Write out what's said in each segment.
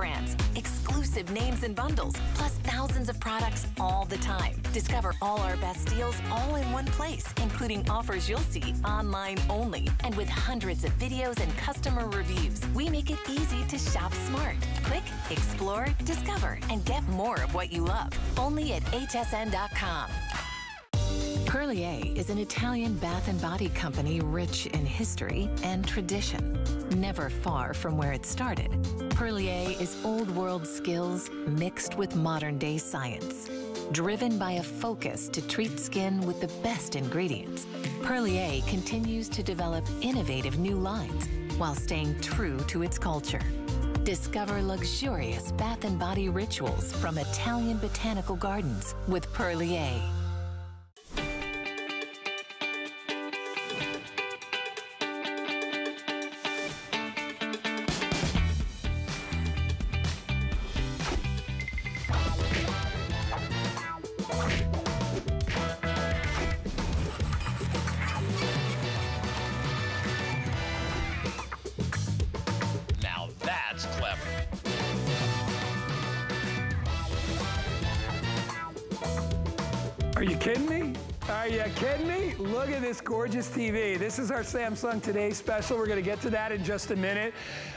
brands, exclusive names and bundles, plus thousands of products all the time. Discover all our best deals all in one place, including offers you'll see online only. And with hundreds of videos and customer reviews, we make it easy to shop smart. Click, explore, discover, and get more of what you love. Only at hsn.com. Perlier is an Italian bath and body company rich in history and tradition. Never far from where it started, Perlier is old world skills mixed with modern day science. Driven by a focus to treat skin with the best ingredients, Perlier continues to develop innovative new lines while staying true to its culture. Discover luxurious bath and body rituals from Italian botanical gardens with Perlier. Our Samsung Today special. We're gonna get to that in just a minute.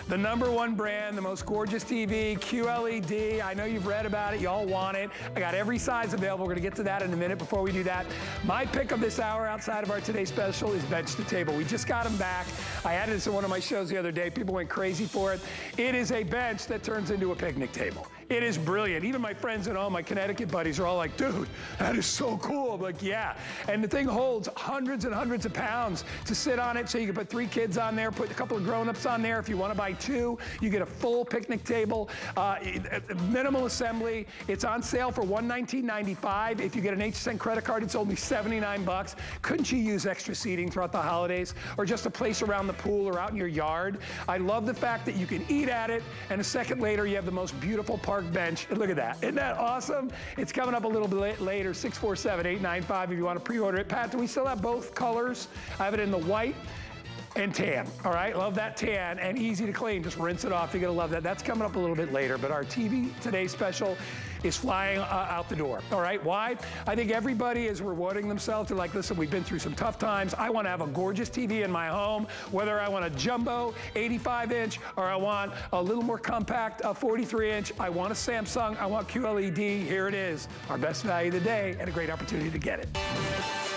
The number one brand, the most gorgeous TV, QLED. I know you've read about it, you all want it. I got every size available. We're gonna get to that in a minute. Before we do that, my pick of this hour outside of our Today special is Bench to Table. We just got them back. I added this in one of my shows the other day. People went crazy for it. It is a bench that turns into a picnic table. It is brilliant. Even my friends and all my Connecticut buddies are all like, dude, that is so cool. I'm like, yeah. And the thing holds hundreds and hundreds of pounds to sit on it. So you can put three kids on there, put a couple of grown-ups on there. If you want to buy two, you get a full picnic table. Uh, minimal assembly. It's on sale for $119.95. If you get an HSN credit card, it's only 79 bucks. Couldn't you use extra seating throughout the holidays or just a place around the pool or out in your yard? I love the fact that you can eat at it and a second later you have the most beautiful park bench. And look at that. Isn't that awesome? It's coming up a little bit later, 647-895 if you want to pre-order it. Pat, do we still have both colors? I have it in the white and tan, all right? Love that tan and easy to clean. Just rinse it off. You're gonna love that. That's coming up a little bit later, but our TV Today special is flying uh, out the door, all right? Why? I think everybody is rewarding themselves. They're like, listen, we've been through some tough times. I wanna have a gorgeous TV in my home, whether I want a jumbo 85 inch or I want a little more compact a 43 inch. I want a Samsung, I want QLED. Here it is, our best value of the day and a great opportunity to get it.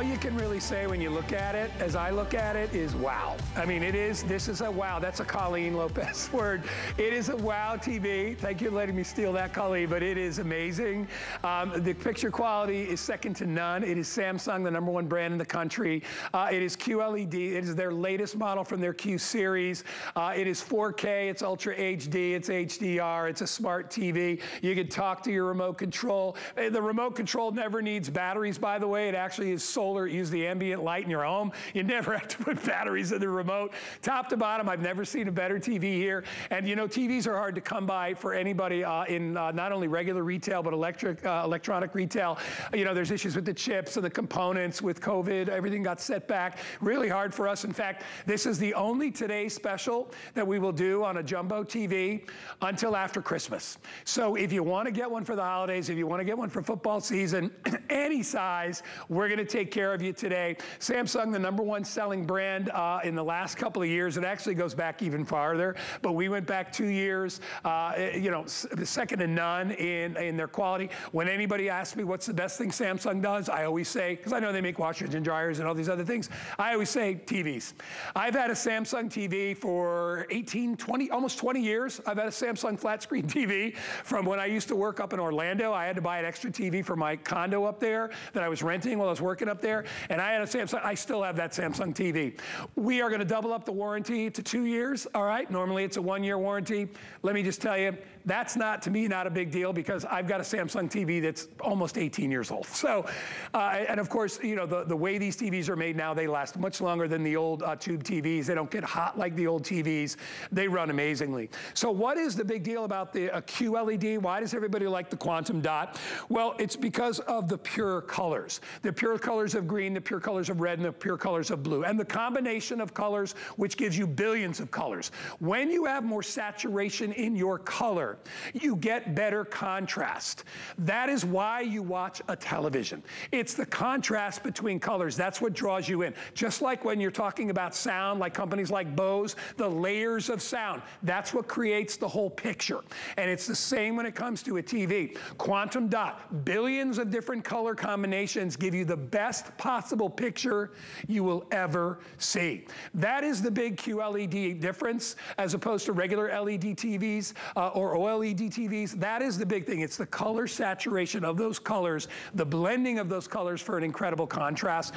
All you can really say when you look at it, as I look at it, is wow. I mean, it is, this is a wow. That's a Colleen Lopez word. It is a wow TV. Thank you for letting me steal that, Colleen, but it is amazing. Um, the picture quality is second to none. It is Samsung, the number one brand in the country. Uh, it is QLED. It is their latest model from their Q series. Uh, it is 4K, it's Ultra HD, it's HDR, it's a smart TV. You can talk to your remote control. Uh, The remote control never needs batteries, by the way. It actually is solar. It uses the ambient light in your home. You never have to put batteries in the remote. Top to bottom, I've never seen a better TV here. And you know, TVs are hard to come by for anybody uh, in uh, not only regular retail, but electric, uh, electronic retail. You know, there's issues with the chips and the components with COVID. Everything got set back. Really hard for us. In fact, this is the only Today special that we will do on a jumbo TV until after Christmas. So if you want to get one for the holidays, if you want to get one for football season, any size, we're going to take care of you today. Samsung, the number one selling brand uh, in the last couple of years. It actually goes back even farther, but we went back two years, uh, you know, second to none in, in their quality. When anybody asks me what's the best thing Samsung does, I always say, because I know they make washers and dryers and all these other things, I always say TVs. I've had a Samsung TV for 18, 20, almost 20 years. I've had a Samsung flat screen TV from when I used to work up in Orlando. I had to buy an extra TV for my condo up there that I was renting while I was working up there. There, and I had a Samsung, I still have that Samsung TV. We are going to double up the warranty to two years, all right? Normally it's a one year warranty. Let me just tell you, that's not, to me, not a big deal because I've got a Samsung TV that's almost 18 years old. So, uh, and of course, you know, the, the way these TVs are made now, they last much longer than the old uh, tube TVs. They don't get hot like the old TVs. They run amazingly. So what is the big deal about the uh, QLED? Why does everybody like the quantum dot? Well, it's because of the pure colors. The pure colors of green, the pure colors of red, and the pure colors of blue. And the combination of colors, which gives you billions of colors. When you have more saturation in your color, you get better contrast. That is why you watch a television. It's the contrast between colors. That's what draws you in. Just like when you're talking about sound, like companies like Bose, the layers of sound. That's what creates the whole picture. And it's the same when it comes to a TV. Quantum dot, billions of different color combinations give you the best possible picture you will ever see. That is the big QLED difference as opposed to regular LED TVs uh, or OLED TVs. That is the big thing. It's the color saturation of those colors, the blending of those colors for an incredible contrast.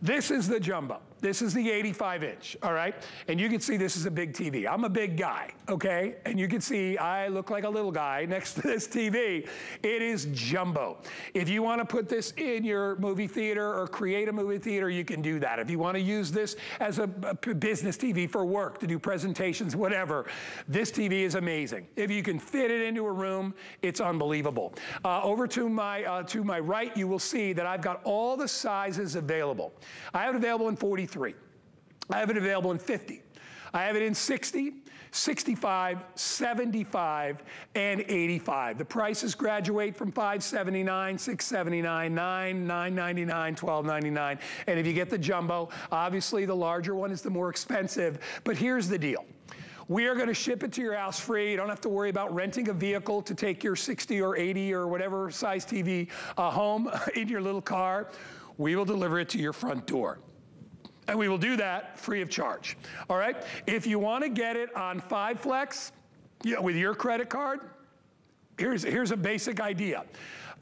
This is the jumbo. This is the 85 inch, all right? And you can see this is a big TV. I'm a big guy, okay? And you can see I look like a little guy next to this TV. It is jumbo. If you wanna put this in your movie theater or create a movie theater, you can do that. If you wanna use this as a, business TV for work, to do presentations, whatever, this TV is amazing. If you can fit it into a room, it's unbelievable. Uh, over to my, uh, to my right, you will see that I've got all the sizes available. I have it available in 43. I have it available in 50. I have it in 60, 65, 75, and 85. The prices graduate from 579, 679, 9, 999, 1299. And if you get the jumbo, obviously the larger one is the more expensive. But here's the deal. We are going to ship it to your house free. You don't have to worry about renting a vehicle to take your 60 or 80 or whatever size TV uh, home in your little car. We will deliver it to your front door. And we will do that free of charge. All right? If you want to get it on Five Flex you know, with your credit card, here's, here's a basic idea.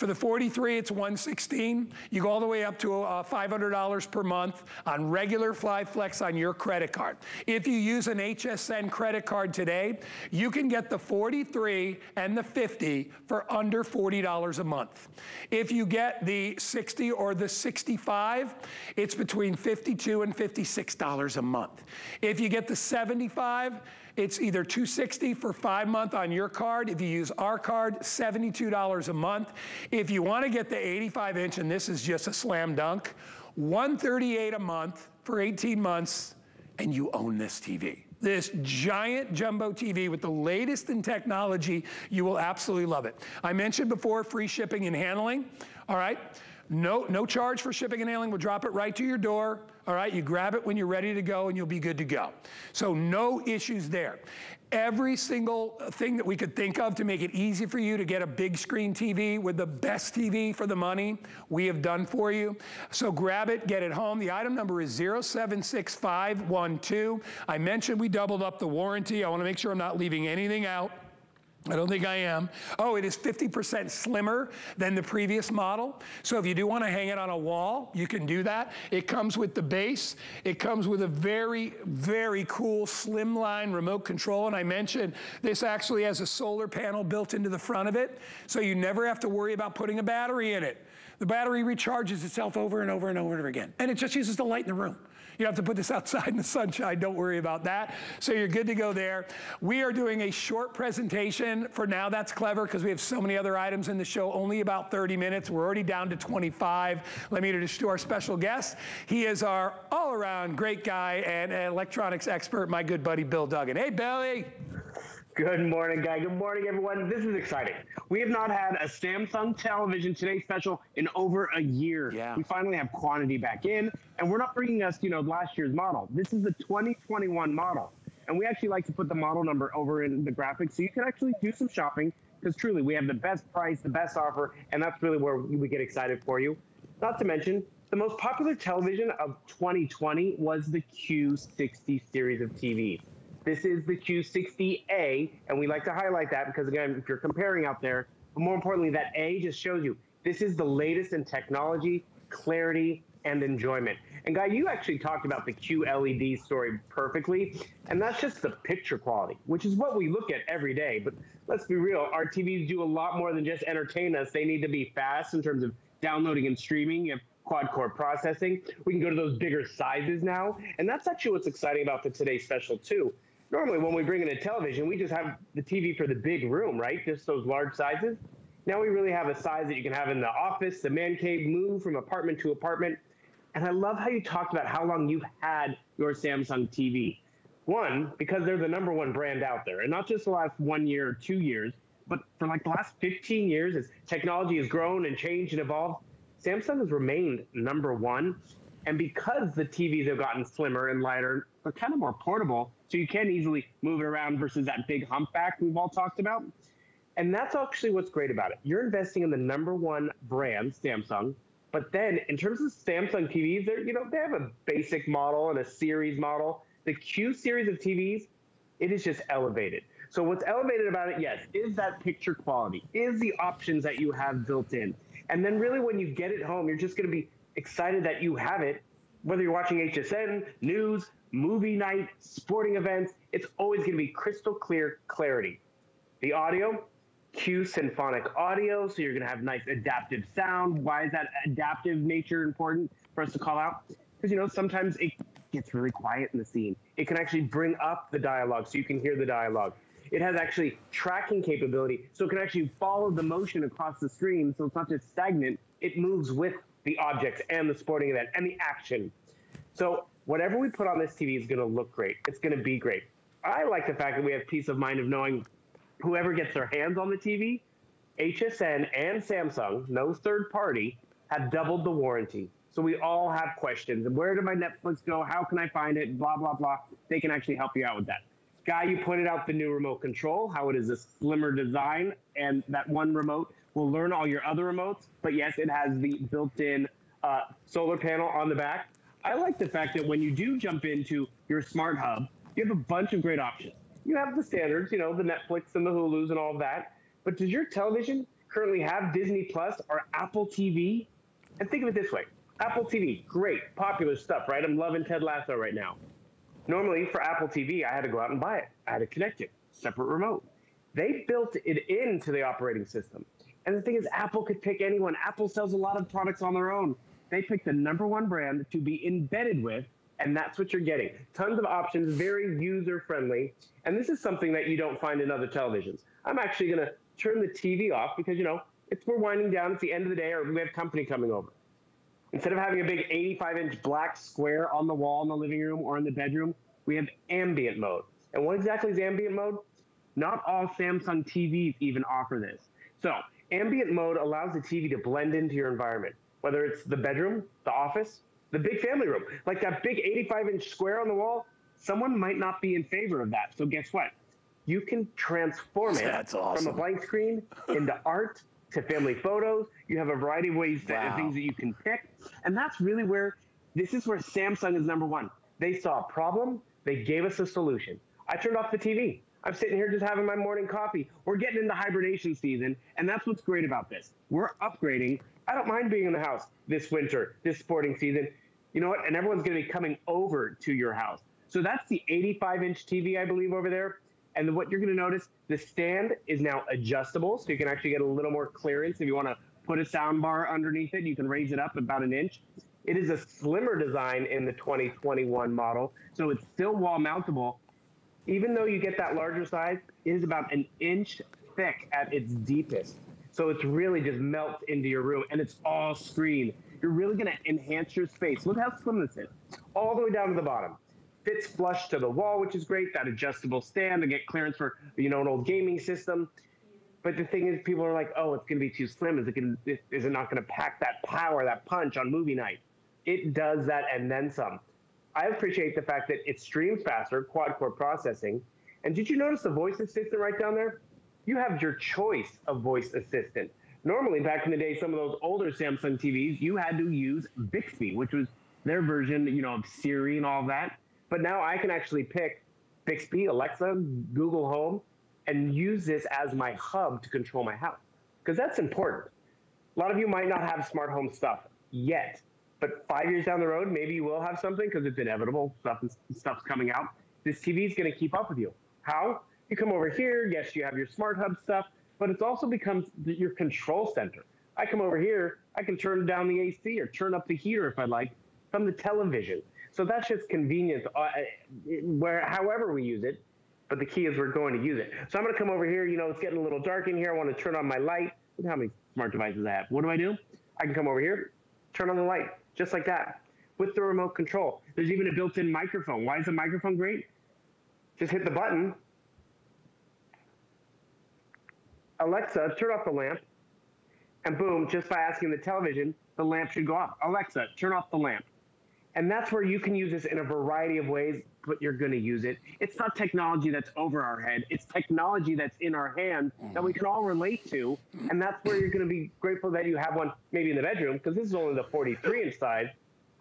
For the 43, it's 116. You go all the way up to uh, $500 per month on regular FlyFlex on your credit card. If you use an HSN credit card today, you can get the 43 and the 50 for under $40 a month. If you get the 60 or the 65, it's between 52 and $56 a month. If you get the 75, it's either 260 for five month on your card. If you use our card, $72 a month. If you want to get the 85 inch, and this is just a slam dunk, 138 a month for 18 months, and you own this TV this giant jumbo TV with the latest in technology. You will absolutely love it. I mentioned before free shipping and handling. All right. No, no charge for shipping and handling. We'll drop it right to your door. All right, you grab it when you're ready to go and you'll be good to go. So no issues there. Every single thing that we could think of to make it easy for you to get a big screen TV with the best TV for the money, we have done for you. So grab it, get it home. The item number is 076512. I mentioned we doubled up the warranty. I wanna make sure I'm not leaving anything out. I don't think I am. Oh, it is 50% slimmer than the previous model. So if you do want to hang it on a wall, you can do that. It comes with the base. It comes with a very, very cool slimline remote control. And I mentioned this actually has a solar panel built into the front of it. So you never have to worry about putting a battery in it. The battery recharges itself over and over and over and over again. And it just uses the light in the room. You have to put this outside in the sunshine. Don't worry about that. So you're good to go there. We are doing a short presentation for now. That's clever because we have so many other items in the show, only about 30 minutes. We're already down to 25. Let me introduce to our special guest. He is our all around great guy and electronics expert, my good buddy, Bill Duggan. Hey, Billy. Good morning, Guy. Good morning, everyone. This is exciting. We have not had a Samsung Television Today special in over a year. Yeah. We finally have quantity back in, and we're not bringing us, you know, last year's model. This is the 2021 model. And we actually like to put the model number over in the graphics so you can actually do some shopping because truly we have the best price, the best offer, and that's really where we get excited for you. Not to mention, the most popular television of 2020 was the Q60 series of TVs. This is the Q60A, and we like to highlight that because, again, if you're comparing out there, but more importantly, that A just shows you this is the latest in technology, clarity, and enjoyment. And Guy, you actually talked about the QLED story perfectly, and that's just the picture quality, which is what we look at every day. But let's be real, our TVs do a lot more than just entertain us. They need to be fast in terms of downloading and streaming. You have quad core processing. We can go to those bigger sizes now, and that's actually what's exciting about the today's special too. Normally, when we bring in a television, we just have the TV for the big room, right? Just those large sizes. Now we really have a size that you can have in the office, the man cave, move from apartment to apartment. And I love how you talked about how long you've had your Samsung TV. One, because they're the number one brand out there, and not just the last one year or two years, but for like the last 15 years, as technology has grown and changed and evolved, Samsung has remained number one. And because the TVs have gotten slimmer and lighter, they're kind of more portable, so you can easily move it around versus that big humpback we've all talked about. And that's actually what's great about it. You're investing in the number one brand, Samsung. But then in terms of Samsung TVs, they're, you know, they have a basic model and a series model. The Q series of TVs, it is just elevated. So what's elevated about it, yes, is that picture quality, is the options that you have built in. And then really when you get it home, you're just going to be excited that you have it, whether you're watching HSN, news, movie night, sporting events, it's always going to be crystal clear clarity. The audio, Q symphonic audio, so you're going to have nice adaptive sound. Why is that adaptive nature important for us to call out? Because, you know, sometimes it gets really quiet in the scene. It can actually bring up the dialogue so you can hear the dialogue. It has actually tracking capability, so it can actually follow the motion across the screen, so it's not just stagnant. It moves with the objects and the sporting event and the action. So whatever we put on this TV is going to look great. It's going to be great. I like the fact that we have peace of mind of knowing whoever gets their hands on the TV, HSN and Samsung, no third party, have doubled the warranty. So we all have questions. Where did my Netflix go? How can I find it? Blah, blah, blah. They can actually help you out with that. Guy, you pointed out the new remote control, how it is a slimmer design, and that one remote will learn all your other remotes. But yes, it has the built in uh, solar panel on the back. I like the fact that when you do jump into your smart hub, you have a bunch of great options you have the standards, you know, the Netflix and the Hulus and all that. But does your television currently have Disney Plus or Apple TV? And think of it this way Apple TV, great, popular stuff, right? I'm loving Ted Lasso right now. Normally, for Apple TV, I had to go out and buy it, I had to connect it, separate remote. They built it into the operating system. And the thing is, Apple could pick anyone. Apple sells a lot of products on their own. They picked the number one brand to be embedded with and that's what you're getting. Tons of options, very user friendly. And this is something that you don't find in other televisions. I'm actually going to turn the TV off because, you know, it's we're winding down. It's the end of the day, or we have company coming over. Instead of having a big 85 inch black square on the wall in the living room or in the bedroom, we have ambient mode. And what exactly is ambient mode? Not all Samsung TVs even offer this. So, ambient mode allows the TV to blend into your environment, whether it's the bedroom, the office, the big family room, like that big 85 inch square on the wall. Someone might not be in favor of that. So guess what? You can transform it awesome. from a blank screen into art to family photos. You have a variety of ways that wow. things that you can pick, and that's really where this is where Samsung is number one. They saw a problem, they gave us a solution. I turned off the TV. I'm sitting here just having my morning coffee. We're getting into hibernation season, and that's what's great about this. We're upgrading. I don't mind being in the house this winter, this sporting season, you know what? And everyone's going to be coming over to your house. So that's the 85 inch TV, I believe, over there. And what you're going to notice, the stand is now adjustable, so you can actually get a little more clearance. If you want to put a sound bar underneath it, you can raise it up about an inch. It is a slimmer design in the 2021 model, so it's still wall mountable. Even though you get that larger size, it is about an inch thick at its deepest. So it's really just melts into your room, and it's all screen. You're really to enhance your space. Look how slim this is, all the way down to the bottom. Fits flush to the wall, which is great. That adjustable stand to get clearance for you know an old gaming system. But the thing is, people are like, "Oh, it's to be too slim. Is it going? Is it not to pack that power, that punch on movie night?" It does that and then some. I appreciate the fact that it streams faster, quad core processing. And did you notice the voice assistant right down there? You have your choice of voice assistant. Normally, back in the day, some of those older Samsung TVs, you had to use Bixby, which was their version, you know, of Siri and all that. But now I can actually pick Bixby, Alexa, Google Home, and use this as my hub to control my house. Because that's important. A lot of you might not have smart home stuff yet. But five years down the road, maybe you will have something because it's inevitable. Stuff is, stuff's coming out. This TV is going to keep up with you. How? You come over here. Yes, you have your smart hub stuff, but it's also becomes your control center. I come over here. I can turn down the AC or turn up the heater if I like from the television. So that's just convenience, uh, where however we use it. But the key is we're going to use it. So I'm going to come over here. You know, it's getting a little dark in here. I want to turn on my light. Look how many smart devices I have. What do I do? I can come over here, turn on the light, just like that, with the remote control. There's even a built-in microphone. Why is the microphone great? Just hit the button. Alexa, turn off the lamp. And boom, just by asking the television, the lamp should go off. Alexa, turn off the lamp. And that's where you can use this in a variety of ways, but you're going to use it. It's not technology that's over our head. It's technology that's in our hand that we can all relate to. And that's where you're going to be grateful that you have one maybe in the bedroom because this is only the 43 inch size.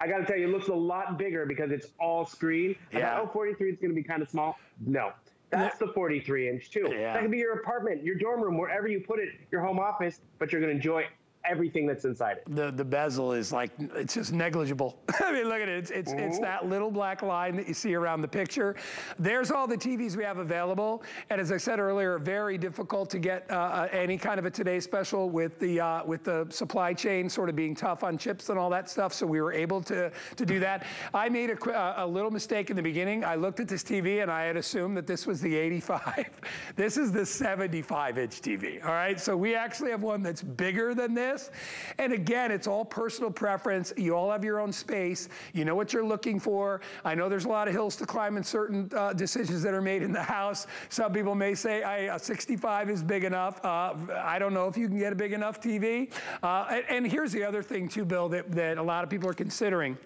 I got to tell you, it looks a lot bigger because it's all screen. Yeah. Thought, oh, 43 is going to be kind of small. No. That's the 43 inch too. Yeah. That could be your apartment, your dorm room, wherever you put it, your home office, but you're going to enjoy everything that's inside it. The the bezel is like it's just negligible. I mean, look at it. It's it's, mm-hmm. it's that little black line that you see around the picture. There's all the TVs we have available, and as I said earlier, very difficult to get uh, uh, any kind of a today special with the uh, with the supply chain sort of being tough on chips and all that stuff. So we were able to to do that. I made a, uh, a little mistake in the beginning. I looked at this TV and I had assumed that this was the 85. this is the 75 inch TV. All right, so we actually have one that's bigger than this this. And again, it's all personal preference. You all have your own space. You know what you're looking for. I know there's a lot of hills to climb in certain uh, decisions that are made in the house. Some people may say I, 65 is big enough. Uh, I don't know if you can get a big enough TV. Uh, and, and, here's the other thing too, Bill, that, that a lot of people are considering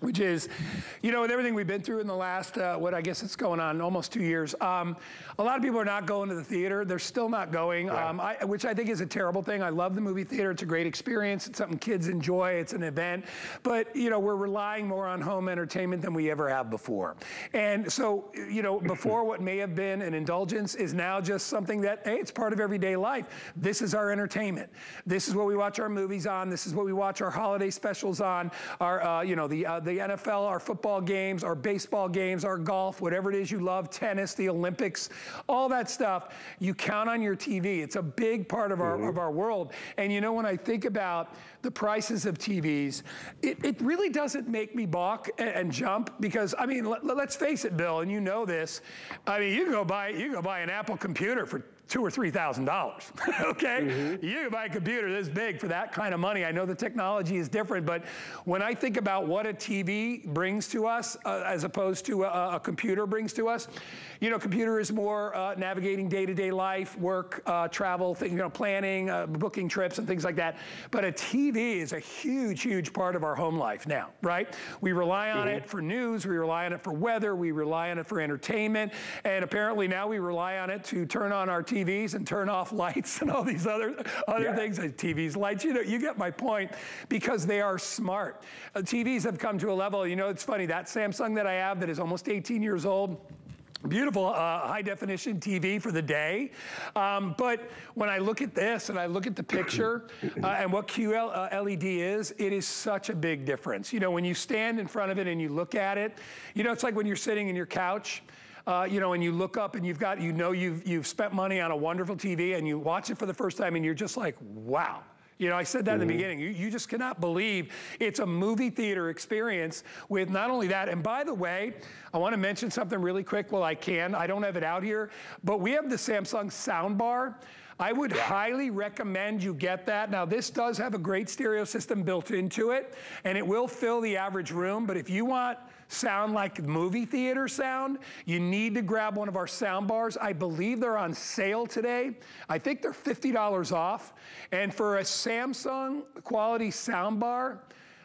which is, you know, with everything we've been through in the last, uh, what I guess it's going on, almost two years, um, a lot of people are not going to the theater. They're still not going, right. um, I, which I think is a terrible thing. I love the movie theater. It's a great experience. It's something kids enjoy. It's an event. But, you know, we're relying more on home entertainment than we ever have before. And so, you know, before what may have been an indulgence is now just something that, hey, it's part of everyday life. This is our entertainment. This is what we watch our movies on. This is what we watch our holiday specials on. Our, uh, you know, the, uh, the NFL, our football games, our baseball games, our golf, whatever it is you love, tennis, the Olympics, all that stuff, you count on your TV. It's a big part of our, mm -hmm. of our world. And you know, when I think about the prices of TVs, it, it really doesn't make me balk and, and jump because, I mean, let, us face it, Bill, and you know this. I mean, you can go buy, you can go buy an Apple computer for two or three thousand dollars. okay, mm-hmm. you can buy a computer this big for that kind of money. I know the technology is different, but when I think about what a TV brings to us uh, as opposed to a, a, computer brings to us, you know, computer is more uh, navigating day-to-day life, work, uh, travel, thing, you know, planning, uh, booking trips, and things like that. But a TV is a huge, huge part of our home life now, right? We rely on mm-hmm. it for news, we rely on it for weather, we rely on it for entertainment, and apparently now we rely on it to turn on our TV TVs and turn off lights and all these other other yeah. things. TVs, lights, you know, you get my point because they are smart. Uh, TVs have come to a level, you know, it's funny, that Samsung that I have that is almost 18 years old, Beautiful uh, high definition TV for the day. Um, but when I look at this and I look at the picture uh, and what QLED is, it is such a big difference. You know, when you stand in front of it and you look at it, you know, it's like when you're sitting in your couch uh, you know, and you look up and you've got, you know, you've, you've spent money on a wonderful TV and you watch it for the first time and you're just like, wow. You know, I said that mm -hmm. in the mm-hmm. beginning. You, you just cannot believe it's a movie theater experience with not only that, and by the way, I want to mention something really quick while I can. I don't have it out here, but we have the Samsung soundbar. I would yeah. highly recommend you get that. Now, this does have a great stereo system built into it, and it will fill the average room, but if you want sound like movie theater sound, you need to grab one of our sound bars. I believe they're on sale today. I think they're $50 off. And for a Samsung quality sound bar,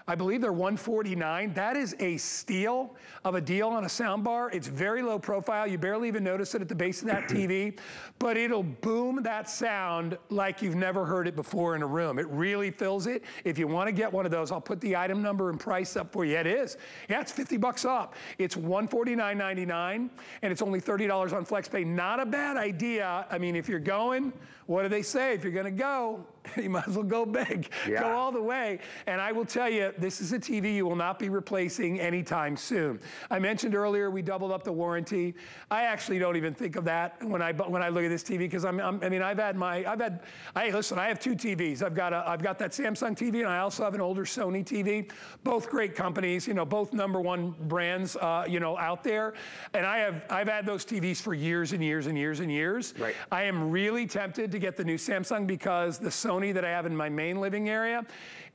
I believe they're 149. That is a steal of a deal on a soundbar. It's very low profile. You barely even notice it at the base of that TV, but it'll boom that sound like you've never heard it before in a room. It really fills it. If you want to get one of those, I'll put the item number and price up for you. It is. Yeah, it's 50 bucks off. It's 149.99 and it's only $30 on FlexPay. Not a bad idea. I mean, if you're going, what do they say? If you're going to go, you might as well go big, Yeah. go all the way. And I will tell you, this is a TV you will not be replacing anytime soon. I mentioned earlier we doubled up the warranty. I actually don't even think of that when I when I look at this TV because I'm, I'm I mean I've had my I've had I listen I have two TVs. I've got a I've got that Samsung TV and I also have an older Sony TV. Both great companies, you know, both number one brands, uh, you know, out there. And I have I've had those TVs for years and years and years and years. Right. I am really tempted to get the new Samsung because the Sony that I have in my main living area,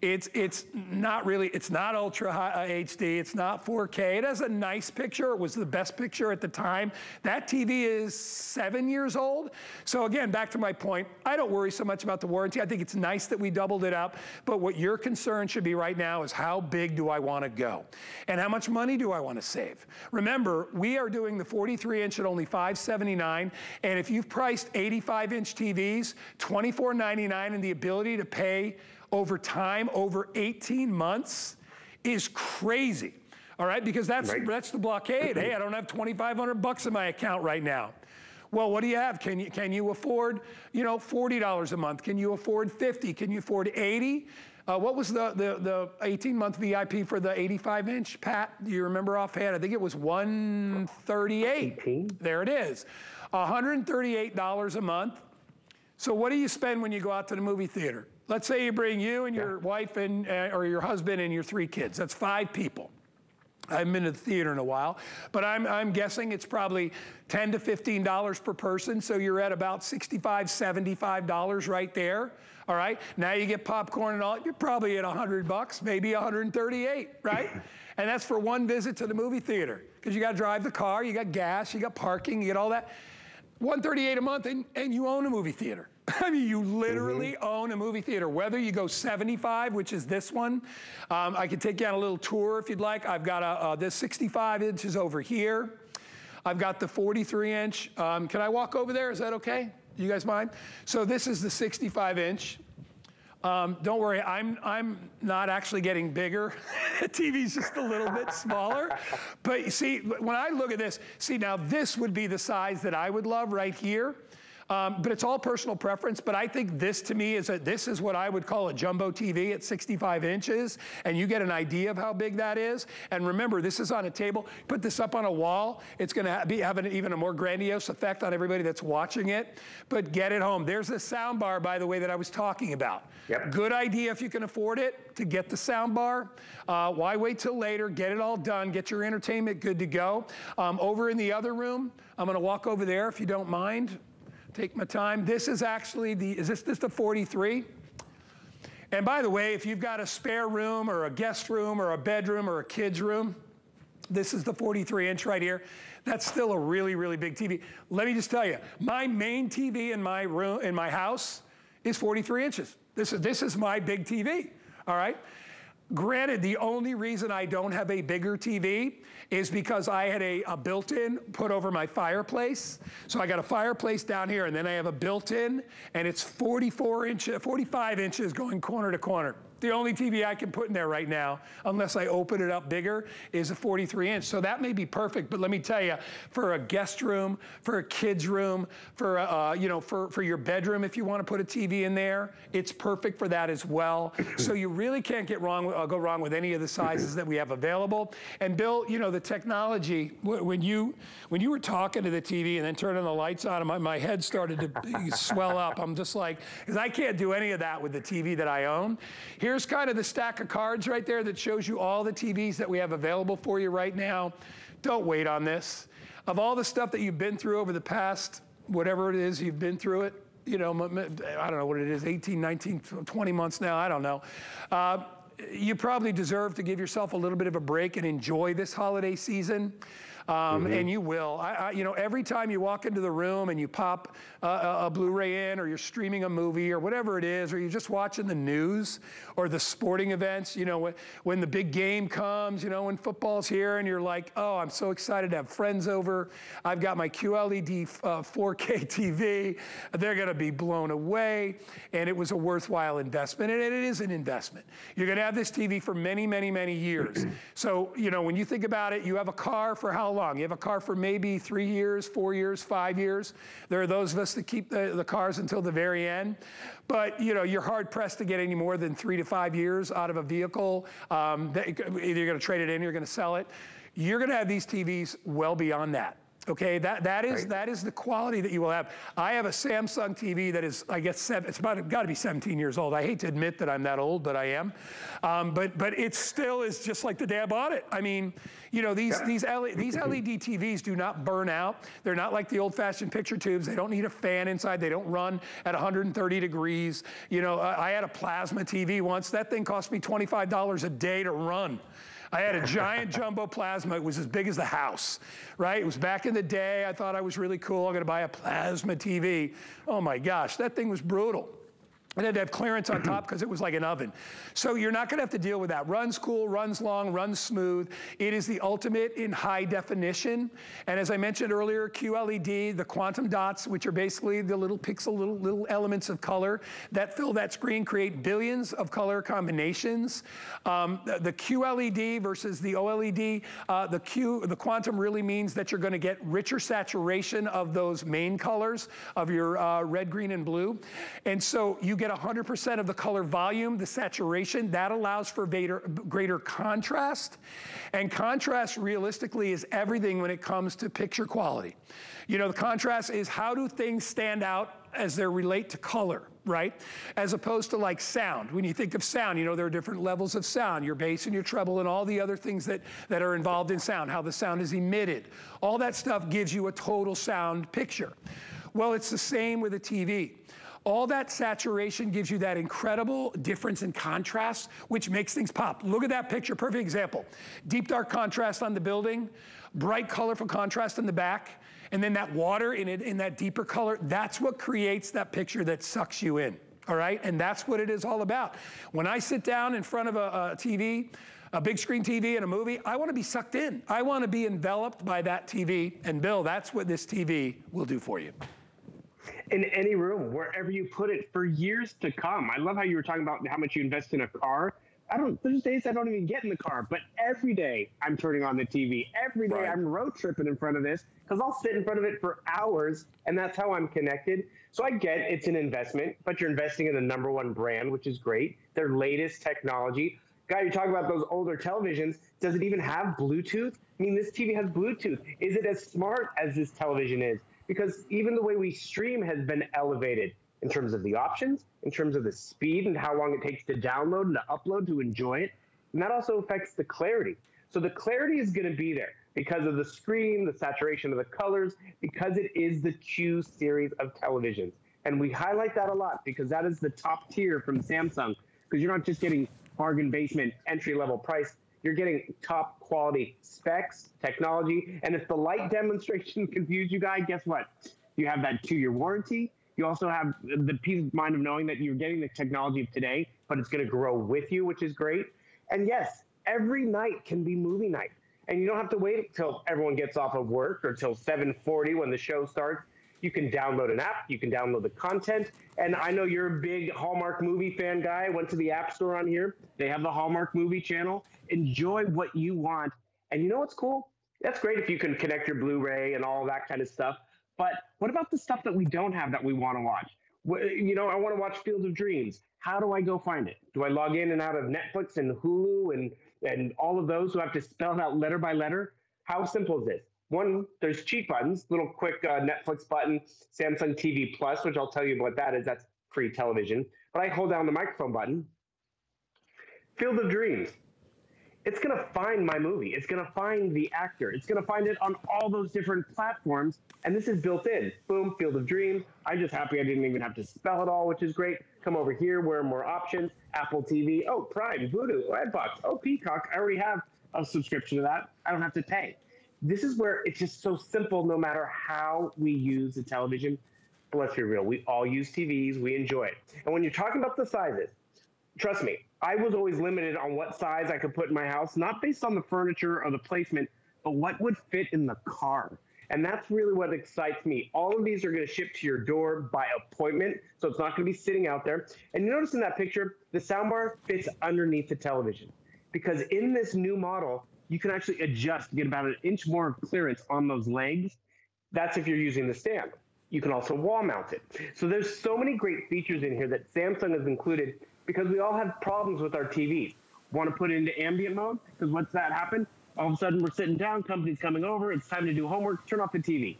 it's it's not really it's not ultra high, uh, HD, it's not 4K. It has a nice picture. It was the best picture at the time. That TV is seven years old. So again, back to my point, I don't worry so much about the warranty. I think it's nice that we doubled it up. But what your concern should be right now is how big do I want to go, and how much money do I want to save? Remember, we are doing the 43 inch at only 579, and if you've priced 85 inch TVs, 24.99, and the ability to pay over time, over 18 months, is crazy. All right, because that's Right. that's the blockade. hey, I don't have 2,500 bucks in my account right now. Well, what do you have? Can you can you afford, you know, $40 a month? Can you afford 50? Can you afford 80? Uh, what was the, the, the 18 month VIP for the 85 inch, Pat? Do you remember offhand? I think it was 138. 18? There it is. $138 a month. So what do you spend when you go out to the movie theater? Let's say you bring you and your wife and uh, or your husband and your three kids. That's five people. I haven't been to the theater in a while, but I'm, I'm guessing it's probably 10 to $15 per person. So you're at about $65, $75 right there. All right. Now you get popcorn and all, you're probably at 100 bucks, maybe 138, right? and that's for one visit to the movie theater because you got to drive the car, you got gas, you got parking, you get all that. 138 a month and, and you own a movie theater. I mean, you literally own a movie theater. Whether you go 75, which is this one, um, I could take you on a little tour if you'd like. I've got a, uh, this 65 inches over here. I've got the 43 inch. Um, can I walk over there? Is that okay? You guys mind? So this is the 65 inch. Um, don't worry, I'm, I'm not actually getting bigger. the TV's just a little bit smaller. But you see, when I look at this, see now this would be the size that I would love right here. Um, but it's all personal preference. But I think this to me is a, this is what I would call a jumbo TV at 65 inches, and you get an idea of how big that is. And remember, this is on a table. Put this up on a wall. It's going to be have an, even a more grandiose effect on everybody that's watching it. But get it home. There's the sound bar, by the way, that I was talking about. Yep. Good idea if you can afford it to get the sound bar. Uh, why wait till later? Get it all done. Get your entertainment good to go. Um, over in the other room, I'm going to walk over there if you don't mind. Take my time. This is actually the, is this, this the 43? And by the way, if you've got a spare room or a guest room or a bedroom or a kid's room, this is the 43 inch right here. That's still a really, really big TV. Let me just tell you, my main TV in my room, in my house is 43 inches. This is, this is my big TV, all right? Granted, the only reason I don't have a bigger TV is because I had a, a built-in put over my fireplace. So I got a fireplace down here and then I have a built-in and it's 44 inches, 45 inches going corner to corner. The only TV I can put in there right now, unless I open it up bigger, is a 43 inch. So that may be perfect, but let me tell you, for a guest room, for a kid's room, for a, uh, you know, for, for your bedroom, if you want to put a TV in there, it's perfect for that as well. so you really can't get wrong, uh, go wrong with any of the sizes that we have available. And Bill, you know, the technology, when you, when you were talking to the TV and then turning the lights on, my, my head started to swell up. I'm just like, because I can't do any of that with the TV that I own. Here's kind of the stack of cards right there that shows you all the TVs that we have available for you right now. Don't wait on this. Of all the stuff that you've been through over the past, whatever it is, you've been through it, you know, I don't know what it is, 18, 19, 20 months now, I don't know. Uh, you probably deserve to give yourself a little bit of a break and enjoy this holiday season. Um, And you will. I, I, you know, every time you walk into the room and you pop a, a Blu-ray in, or you're streaming a movie, or whatever it is, or you're just watching the news or the sporting events. You know, when, when the big game comes, you know, when football's here, and you're like, oh, I'm so excited to have friends over. I've got my QLED uh, 4K TV. They're going to be blown away, and it was a worthwhile investment, and it is an investment. You're going to have this TV for many, many, many years. so, you know, when you think about it, you have a car for how long? You have a car for maybe three years, four years, five years. There are those of us that keep the, the cars until the very end. But you know, you're hard pressed to get any more than three to five years out of a vehicle. Um, that, either you're going to trade it in, or you're going to sell it. You're going to have these TVs well beyond that. Okay, that, that is right. that is the quality that you will have. I have a Samsung TV that is, I guess, seven, it's about got to be 17 years old. I hate to admit that I'm that old, but I am. Um, but but it still is just like the day I bought it. I mean, you know, these yeah. these LED, these LED TVs do not burn out. They're not like the old-fashioned picture tubes. They don't need a fan inside. They don't run at 130 degrees. You know, I, I had a plasma TV once. That thing cost me $25 a day to run. I had a giant jumbo plasma. It was as big as the house, right? It was back in the day. I thought I was really cool. I'm going to buy a plasma TV. Oh my gosh, that thing was brutal. It had to have clearance on top because it was like an oven. So you're not going to have to deal with that. Runs cool, runs long, runs smooth. It is the ultimate in high definition. And as I mentioned earlier, QLED, the quantum dots, which are basically the little pixel, little, little elements of color that fill that screen, create billions of color combinations. Um, the, the, QLED versus the OLED, uh, the Q, the quantum really means that you're going to get richer saturation of those main colors of your uh, red, green, and blue. And so you get get 100% of the color volume, the saturation. That allows for greater, greater contrast. And contrast realistically is everything when it comes to picture quality. You know, the contrast is how do things stand out as they relate to color, right? As opposed to like sound. When you think of sound, you know, there are different levels of sound, your bass and your treble and all the other things that, that are involved in sound, how the sound is emitted. All that stuff gives you a total sound picture. Well, it's the same with a TV. All that saturation gives you that incredible difference in contrast, which makes things pop. Look at that picture, perfect example. Deep dark contrast on the building, bright colorful contrast in the back, and then that water in, it, in that deeper color, that's what creates that picture that sucks you in, all right? And that's what it is all about. When I sit down in front of a, a TV, a big screen TV and a movie, I want to be sucked in. I want to be enveloped by that TV. And Bill, that's what this TV will do for you in any room, wherever you put it, for years to come. I love how you were talking about how much you invest in a car. I don't. There's days I don't even get in the car, but every day I'm turning on the TV. Every day right. I'm road tripping in front of this because I'll sit in front of it for hours, and that's how I'm connected. So I get it's an investment, but you're investing in the number one brand, which is great. Their latest technology. Guy, you talk about those older televisions. Does it even have Bluetooth? I mean, this TV has Bluetooth. Is it as smart as this television is? Because even the way we stream has been elevated in terms of the options, in terms of the speed and how long it takes to download and to upload to enjoy it. And that also affects the clarity. So the clarity is going to be there because of the screen, the saturation of the colors, because it is the Q series of televisions. And we highlight that a lot because that is the top tier from Samsung because you're not just getting bargain basement entry level price, you're getting top quality specs, technology. And if the light demonstration confused you guys, guess what? You have that two year warranty. You also have the peace of mind of knowing that you're getting the technology of today, but it's going to grow with you, which is great. And yes, every night can be movie night. And you don't have to wait until everyone gets off of work or till 7:40 when the show starts. You can download an app, you can download the content. And I know you're a big Hallmark movie fan guy. Went to the App Store on here. They have the Hallmark movie channel. Enjoy what you want. And you know what's cool? That's great if you can connect your Blu ray and all that kind of stuff. But what about the stuff that we don't have that we want to watch? You know, I want to watch Field of Dreams. How do I go find it? Do I log in and out of Netflix and Hulu and, and all of those who have to spell it out letter by letter? How simple is this? One, there's cheat buttons, little quick uh, Netflix button, Samsung TV Plus, which I'll tell you what that is. That's free television. But I hold down the microphone button. Field of Dreams. It's going to find my movie. It's going to find the actor. It's going to find it on all those different platforms. And this is built in. Boom, Field of Dreams. I'm just happy I didn't even have to spell it all, which is great. Come over here, where are more options? Apple TV. Oh, Prime, Vudu, Redbox. Oh, Peacock. I already have a subscription to that. I don't have to pay this is where it's just so simple no matter how we use the television. But let's be real, we all use TVs, we enjoy it. And when you're talking about the sizes, trust me, I was always limited on what size I could put in my house, not based on the furniture or the placement, but what would fit in the car. And that's really what excites me. All of these are going to ship to your door by appointment, so it's not going to be sitting out there. And you notice in that picture, the soundbar fits underneath the television because in this new model, you can actually adjust to get about an inch more of clearance on those legs. That's if you're using the stand. You can also wall mount it. So there's so many great features in here that Samsung has included because we all have problems with our TVs. Want to put it into ambient mode? Because what's that happen? All of a sudden we're sitting down, company's coming over, it's time to do homework, turn off the TV.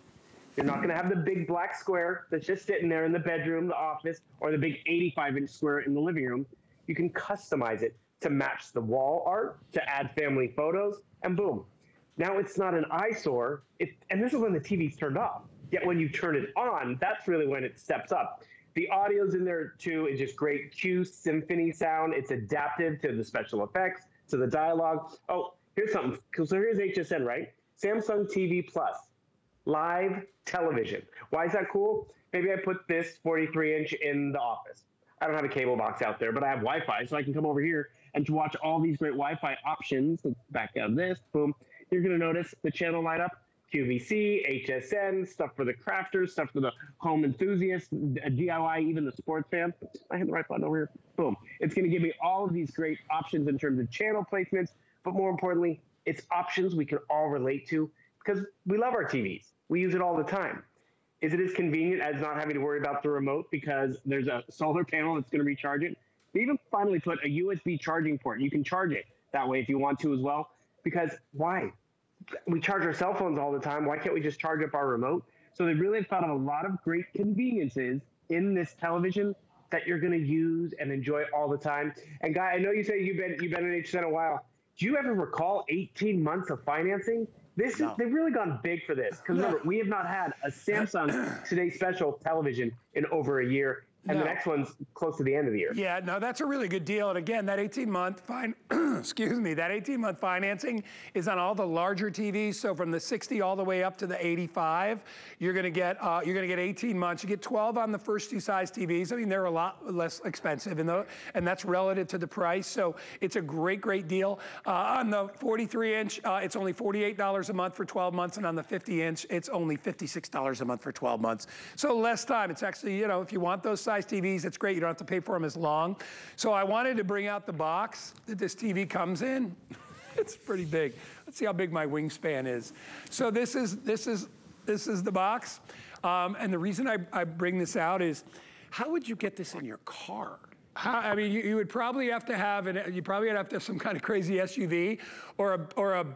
You're not going to have the big black square that's just sitting there in the bedroom, the office, or the big 85 inch square in the living room. You can customize it to match the wall art, to add family photos, and boom. Now it's not an eyesore, it, and this is when the TV's turned off. Yet when you turn it on, that's really when it steps up. The audio's in there too. It's just great Q symphony sound. It's adaptive to the special effects, to the dialogue. Oh, here's something. So here's HSN, right? Samsung TV Plus, live television. Why is that cool? Maybe I put this 43 inch in the office. I don't have a cable box out there, but I have Wi-Fi, so I can come over here and to watch all these great Wi-Fi options. back out this, boom. You're going to notice the channel lineup QVC, HSN, stuff for the crafters, stuff for the home enthusiasts, DIY, even the sports fan. I hit the right button over here. Boom. It's going to give me all of these great options in terms of channel placements, but more importantly, it's options we can all relate to because we love our TVs. We use it all the time. Is it as convenient as not having to worry about the remote because there's a solar panel that's going to recharge it? They even finally put a USB charging port. You can charge it that way if you want to as well. Because why? We charge our cell phones all the time. Why can't we just charge up our remote? So they really have thought of a lot of great conveniences in this television that you're going to use and enjoy all the time. And guy, I know you say you've been you've been in HSN a while. Do you ever recall 18 months of financing? This no. is, they've really gone big for this because remember we have not had a Samsung Today Special television in over a year, and no. the next one's close to the end of the year. Yeah, no, that's a really good deal. And again, that 18 month fine, excuse me, that 18 month financing is on all the larger TVs. So from the 60 all the way up to the 85, you're gonna get uh, you're gonna get 18 months. You get 12 on the first two size TVs. I mean, they're a lot less expensive, and, the, and that's relative to the price. So it's a great, great deal. Uh, on the 43 inch, uh, it's only $48 a month for 12 months, and on the 50 inch, it's only $56 a month for 12 months. So less time. It's actually, you know, if you want those size TVs, that's great. You don't have to pay for them as long. So I wanted to bring out the box that this TV comes in. it's pretty big. Let's see how big my wingspan is. So this is, this is, this is the box. Um, and the reason I, I bring this out is, how would you get this in your car? How, I mean, you, you, would probably have to have an, you probably would have to have some kind of crazy SUV or a, or a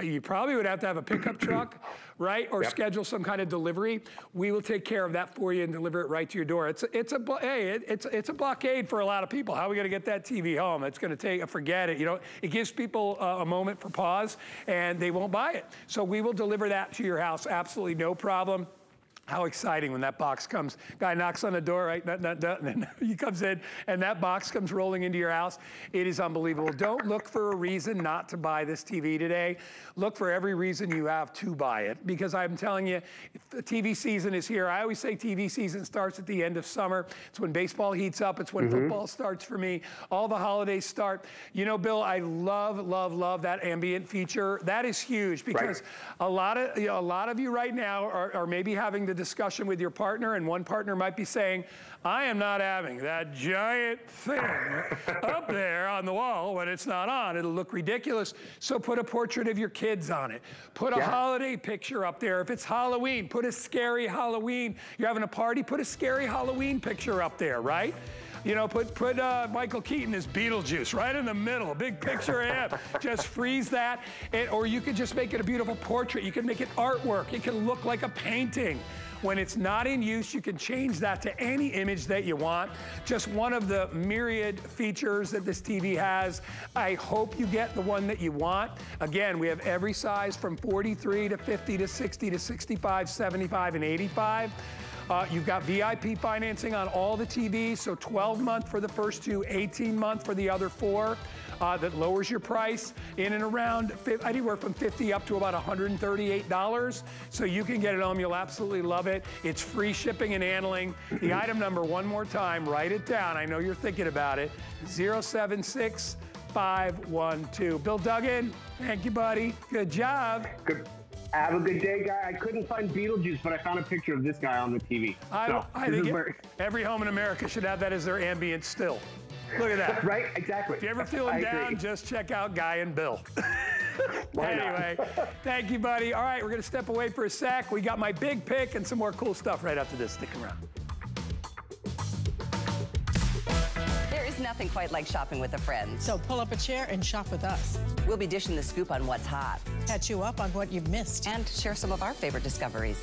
you probably would have to have a pickup truck, right? Or yep. schedule some kind of delivery. We will take care of that for you and deliver it right to your door. It's a, it's a hey, it, it's it's a blockade for a lot of people. How are we going to get that TV home? It's going to take forget it. You know, it gives people uh, a moment for pause, and they won't buy it. So we will deliver that to your house, absolutely no problem. How exciting when that box comes. Guy knocks on the door, right? Nut, nut, nut, and he comes in and that box comes rolling into your house. It is unbelievable. Don't look for a reason not to buy this TV today. Look for every reason you have to buy it because I'm telling you, the TV season is here. I always say TV season starts at the end of summer. It's when baseball heats up. It's when mm -hmm. football starts for me. All the holidays start. You know, Bill, I love, love, love that ambient feature. That is huge because right. a lot of you know, a lot of you right now are, are maybe having the discussion with your partner, and one partner might be saying, I am not having that giant thing up there on the wall when it's not on. It'll look ridiculous. So put a portrait of your kids on it. Put a yeah. holiday picture up there. If it's Halloween, put a scary Halloween. You're having a party, put a scary Halloween picture up there, right? You know, put put uh, Michael Keaton as Beetlejuice right in the middle, big picture of him. just freeze that, and, or you could just make it a beautiful portrait. You can make it artwork. It can look like a painting. When it's not in use, you can change that to any image that you want. Just one of the myriad features that this TV has. I hope you get the one that you want. Again, we have every size from 43 to 50 to 60 to 65, 75, and 85. Uh, you've got VIP financing on all the TVs, so 12 month for the first two, 18 month for the other four. Uh, that lowers your price in and around anywhere from 50 up to about $138. So you can get it home. You'll absolutely love it. It's free shipping and handling. The item number, one more time, write it down. I know you're thinking about it. 076512. Bill Duggan, thank you, buddy. Good job. Good. Have a good day, guy. I couldn't find Beetlejuice, but I found a picture of this guy on the TV. I, so, I think it, every home in America should have that as their ambient still. Look at that. right? Exactly. If you're ever feeling down, just check out Guy and Bill. anyway, thank you, buddy. All right, we're going to step away for a sec. We got my big pick and some more cool stuff right after this. Stick around. Nothing quite like shopping with a friend. So pull up a chair and shop with us. We'll be dishing the scoop on what's hot. Catch you up on what you've missed. And share some of our favorite discoveries.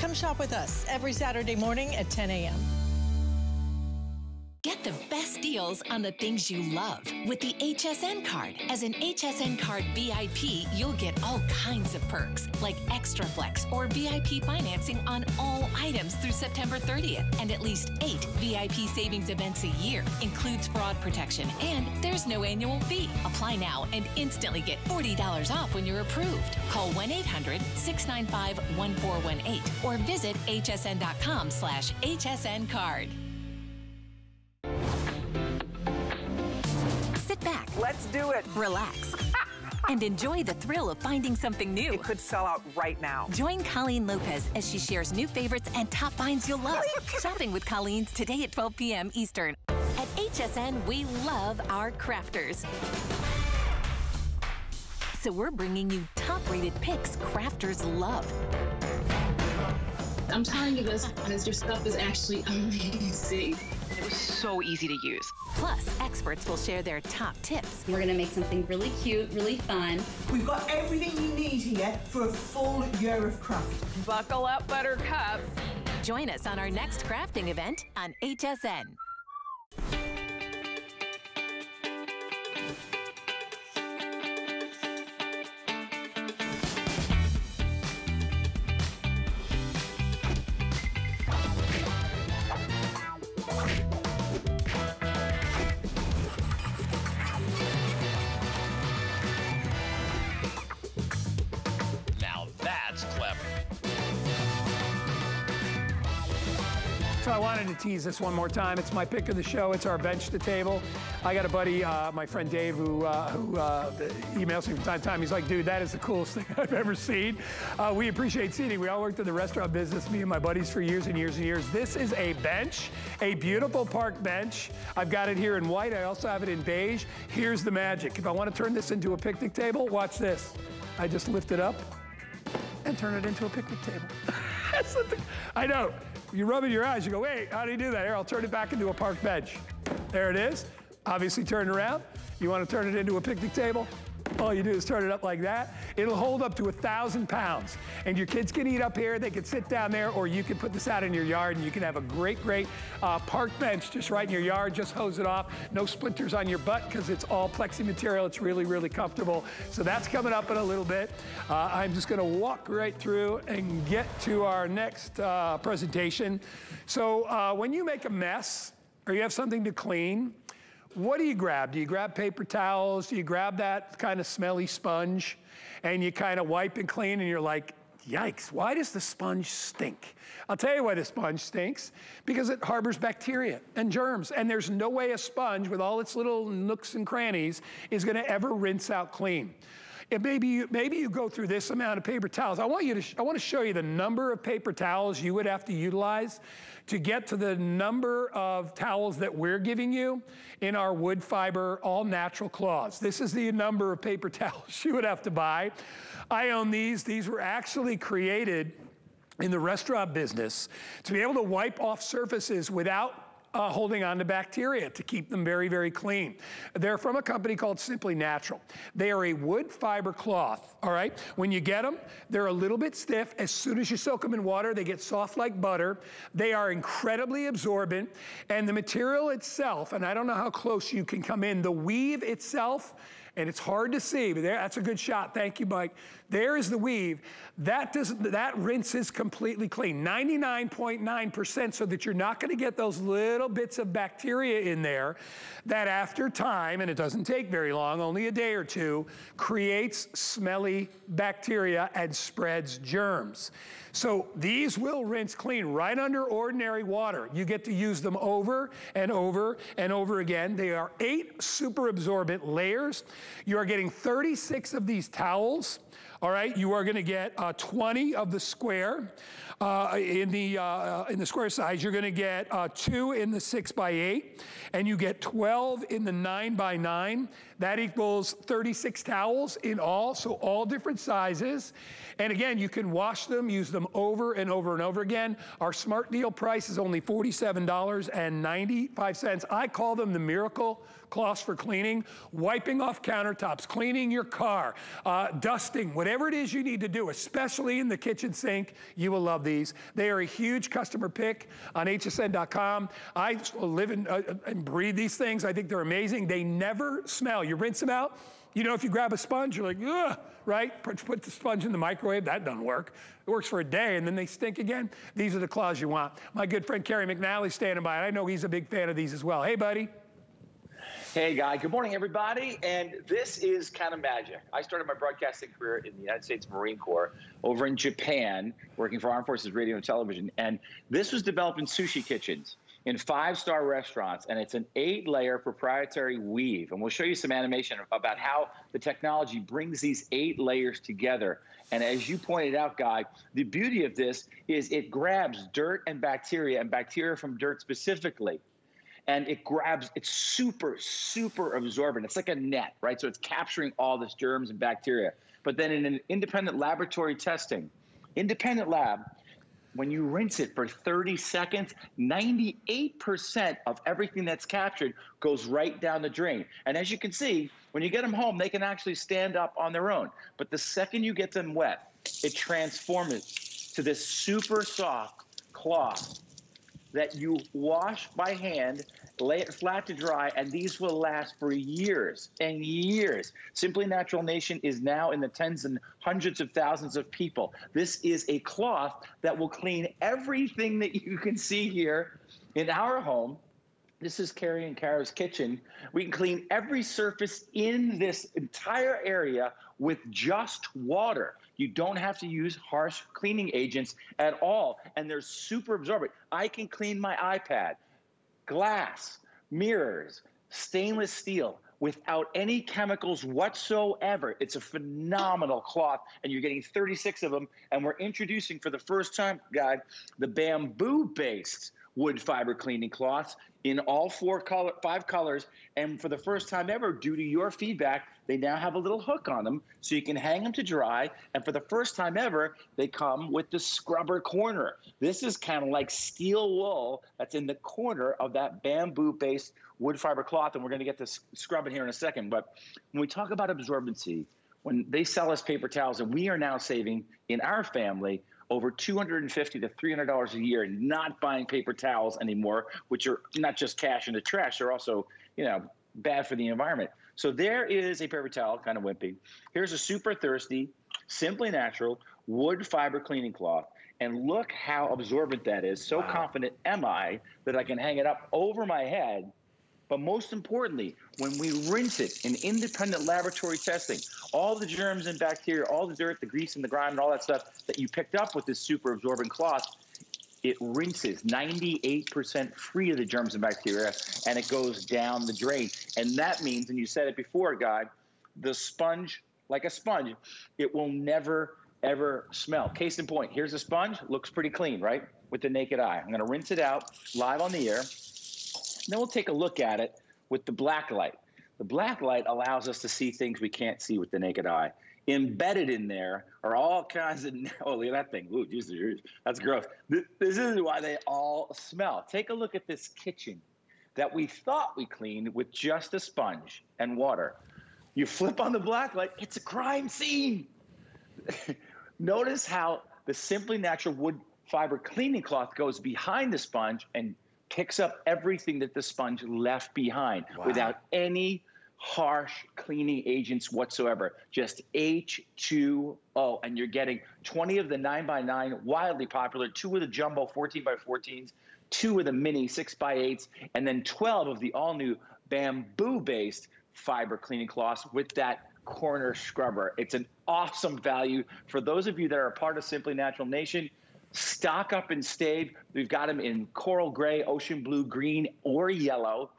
Come shop with us every Saturday morning at 10 a.m. Get the best deals on the things you love with the HSN card. As an HSN card VIP, you'll get all kinds of perks like extra flex or VIP financing on all items through September 30th and at least eight VIP savings events a year. Includes fraud protection and there's no annual fee. Apply now and instantly get $40 off when you're approved. Call 1-800-695-1418 or visit hsn.com slash hsn card. Do it. Relax. and enjoy the thrill of finding something new. It could sell out right now. Join Colleen Lopez as she shares new favorites and top finds you'll love. Shopping with Colleen's today at 12 p.m. Eastern. At HSN, we love our crafters. So we're bringing you top-rated picks crafters love. I'm telling you this because your stuff is actually amazing. It was so easy to use. Plus, experts will share their top tips. We're gonna make something really cute, really fun. We've got everything you need here for a full year of craft. Buckle up, Buttercup. Join us on our next crafting event on HSN. Tease this one more time. It's my pick of the show. It's our bench to table. I got a buddy, uh, my friend Dave, who, uh, who uh, emails me from time to time. He's like, dude, that is the coolest thing I've ever seen. Uh, we appreciate seating. We all worked in the restaurant business, me and my buddies, for years and years and years. This is a bench, a beautiful park bench. I've got it here in white. I also have it in beige. Here's the magic. If I want to turn this into a picnic table, watch this. I just lift it up and turn it into a picnic table. I know. You rub in your eyes, you go, wait, how do you do that? Here, I'll turn it back into a park bench. There it is. Obviously turn around. You want to turn it into a picnic table? All you do is turn it up like that. It'll hold up to a thousand pounds. And your kids can eat up here, they can sit down there, or you can put this out in your yard and you can have a great, great uh, park bench just right in your yard. Just hose it off. No splinters on your butt because it's all plexi material. It's really, really comfortable. So that's coming up in a little bit. Uh, I'm just gonna walk right through and get to our next uh, presentation. So uh, when you make a mess or you have something to clean, what do you grab? Do you grab paper towels? Do you grab that kind of smelly sponge and you kind of wipe and clean and you're like, yikes, why does the sponge stink? I'll tell you why the sponge stinks, because it harbors bacteria and germs, and there's no way a sponge with all its little nooks and crannies is gonna ever rinse out clean. And maybe you, maybe you go through this amount of paper towels. I want you to, I want to show you the number of paper towels you would have to utilize to get to the number of towels that we're giving you in our wood fiber, all natural cloths. This is the number of paper towels you would have to buy. I own these. These were actually created in the restaurant business to be able to wipe off surfaces without uh, holding on to bacteria to keep them very, very clean. They're from a company called Simply Natural. They are a wood fiber cloth, all right? When you get them, they're a little bit stiff. As soon as you soak them in water, they get soft like butter. They are incredibly absorbent. And the material itself, and I don't know how close you can come in, the weave itself, and it's hard to see, but there, that's a good shot. Thank you, Mike. There is the weave. That does that rinses completely clean, 99.9%, so that you're not going to get those little bits of bacteria in there that after time, and it doesn't take very long, only a day or two, creates smelly bacteria and spreads germs. So these will rinse clean right under ordinary water. You get to use them over and over and over again. They are eight super absorbent layers. You are getting 36 of these towels. All right, you are going to get uh, 20 of the square. Uh, in the uh, in the square size, you're going to get uh, two in the six by eight, and you get 12 in the nine by nine. That equals 36 towels in all, so all different sizes. And again, you can wash them, use them over and over and over again. Our smart deal price is only $47.95. I call them the miracle cloths for cleaning, wiping off countertops, cleaning your car, uh, dusting, whatever it is you need to do, especially in the kitchen sink, you will love these. They are a huge customer pick on hsn.com. I live uh, and breathe these things. I think they're amazing. They never smell. You rinse them out. You know, if you grab a sponge, you're like, ugh, right? Put, the sponge in the microwave, that doesn't work. It works for a day and then they stink again. These are the claws you want. My good friend Kerry McNally standing by. I know he's a big fan of these as well. Hey, buddy. Hey, Guy. Good morning, everybody. And this is kind of magic. I started my broadcasting career in the United States Marine Corps over in Japan, working for Armed Forces Radio and Television. And this was developed in sushi kitchens in five star restaurants. And it's an eight layer proprietary weave. And we'll show you some animation about how the technology brings these eight layers together. And as you pointed out, Guy, the beauty of this is it grabs dirt and bacteria, and bacteria from dirt specifically and it grabs it's super super absorbent it's like a net right so it's capturing all this germs and bacteria but then in an independent laboratory testing independent lab when you rinse it for 30 seconds 98% of everything that's captured goes right down the drain. And as you can see when you get them home they can actually stand up on their own. But the second you get them wet it transforms to this super soft cloth that you wash by hand lay it flat to dry, and these will last for years and years. Simply Natural Nation is now in the tens and hundreds of thousands of people. This is a cloth that will clean everything that you can see here in our home. This is Carrie and Kara's kitchen. We can clean every surface in this entire area with just water. You don't have to use harsh cleaning agents at all, and they're super absorbent. I can clean my iPad glass, mirrors, stainless steel without any chemicals whatsoever. It's a phenomenal cloth, and you're getting 36 of them. And we're introducing for the first time, guy, the bamboo based wood fiber cleaning cloths in all four color, five colors. And for the first time ever, due to your feedback, they now have a little hook on them so you can hang them to dry. And for the first time ever, they come with the scrubber corner. This is kind of like steel wool that's in the corner of that bamboo based wood fiber cloth. And we're going to get this scrubbing here in a second. But when we talk about absorbency, when they sell us paper towels, and we are now saving in our family over 250 to 300 dollars a year not buying paper towels anymore which are not just cash in the trash they're also you know bad for the environment so there is a paper towel kind of wimpy. Here's a super thirsty simply natural wood fiber cleaning cloth. And look how absorbent that is. So wow. confident am i that i can hang it up over my head. But most importantly, when we rinse it in independent laboratory testing, all the germs and bacteria, all the dirt, the grease and the grime and all that stuff that you picked up with this super absorbent cloth, it rinses 98% free of the germs and bacteria and it goes down the drain. And that means, and you said it before, Guy, the sponge, like a sponge, it will never ever smell. Case in point, here's a sponge, looks pretty clean, right? With the naked eye. I'm gonna rinse it out live on the air. Then we'll take a look at it with the black light. The black light allows us to see things we can't see with the naked eye. Embedded in there are all kinds of, oh, look at that thing. Ooh, Jesus, that's gross. This is why they all smell. Take a look at this kitchen that we thought we cleaned with just a sponge and water. You flip on the black light, it's a crime scene. Notice how the Simply Natural wood fiber cleaning cloth goes behind the sponge and picks up everything that the sponge left behind wow. without any harsh cleaning agents whatsoever. Just H2O. And you're getting 20 of the 9x9, wildly popular, two of the jumbo 14x14s, two of the mini 6x8s, and then 12 of the all new bamboo based fiber cleaning cloths with that corner scrubber. It's an awesome value for those of you that are a part of Simply Natural Nation. Stock up and stayed. We've got them in coral gray, ocean blue, green, or yellow.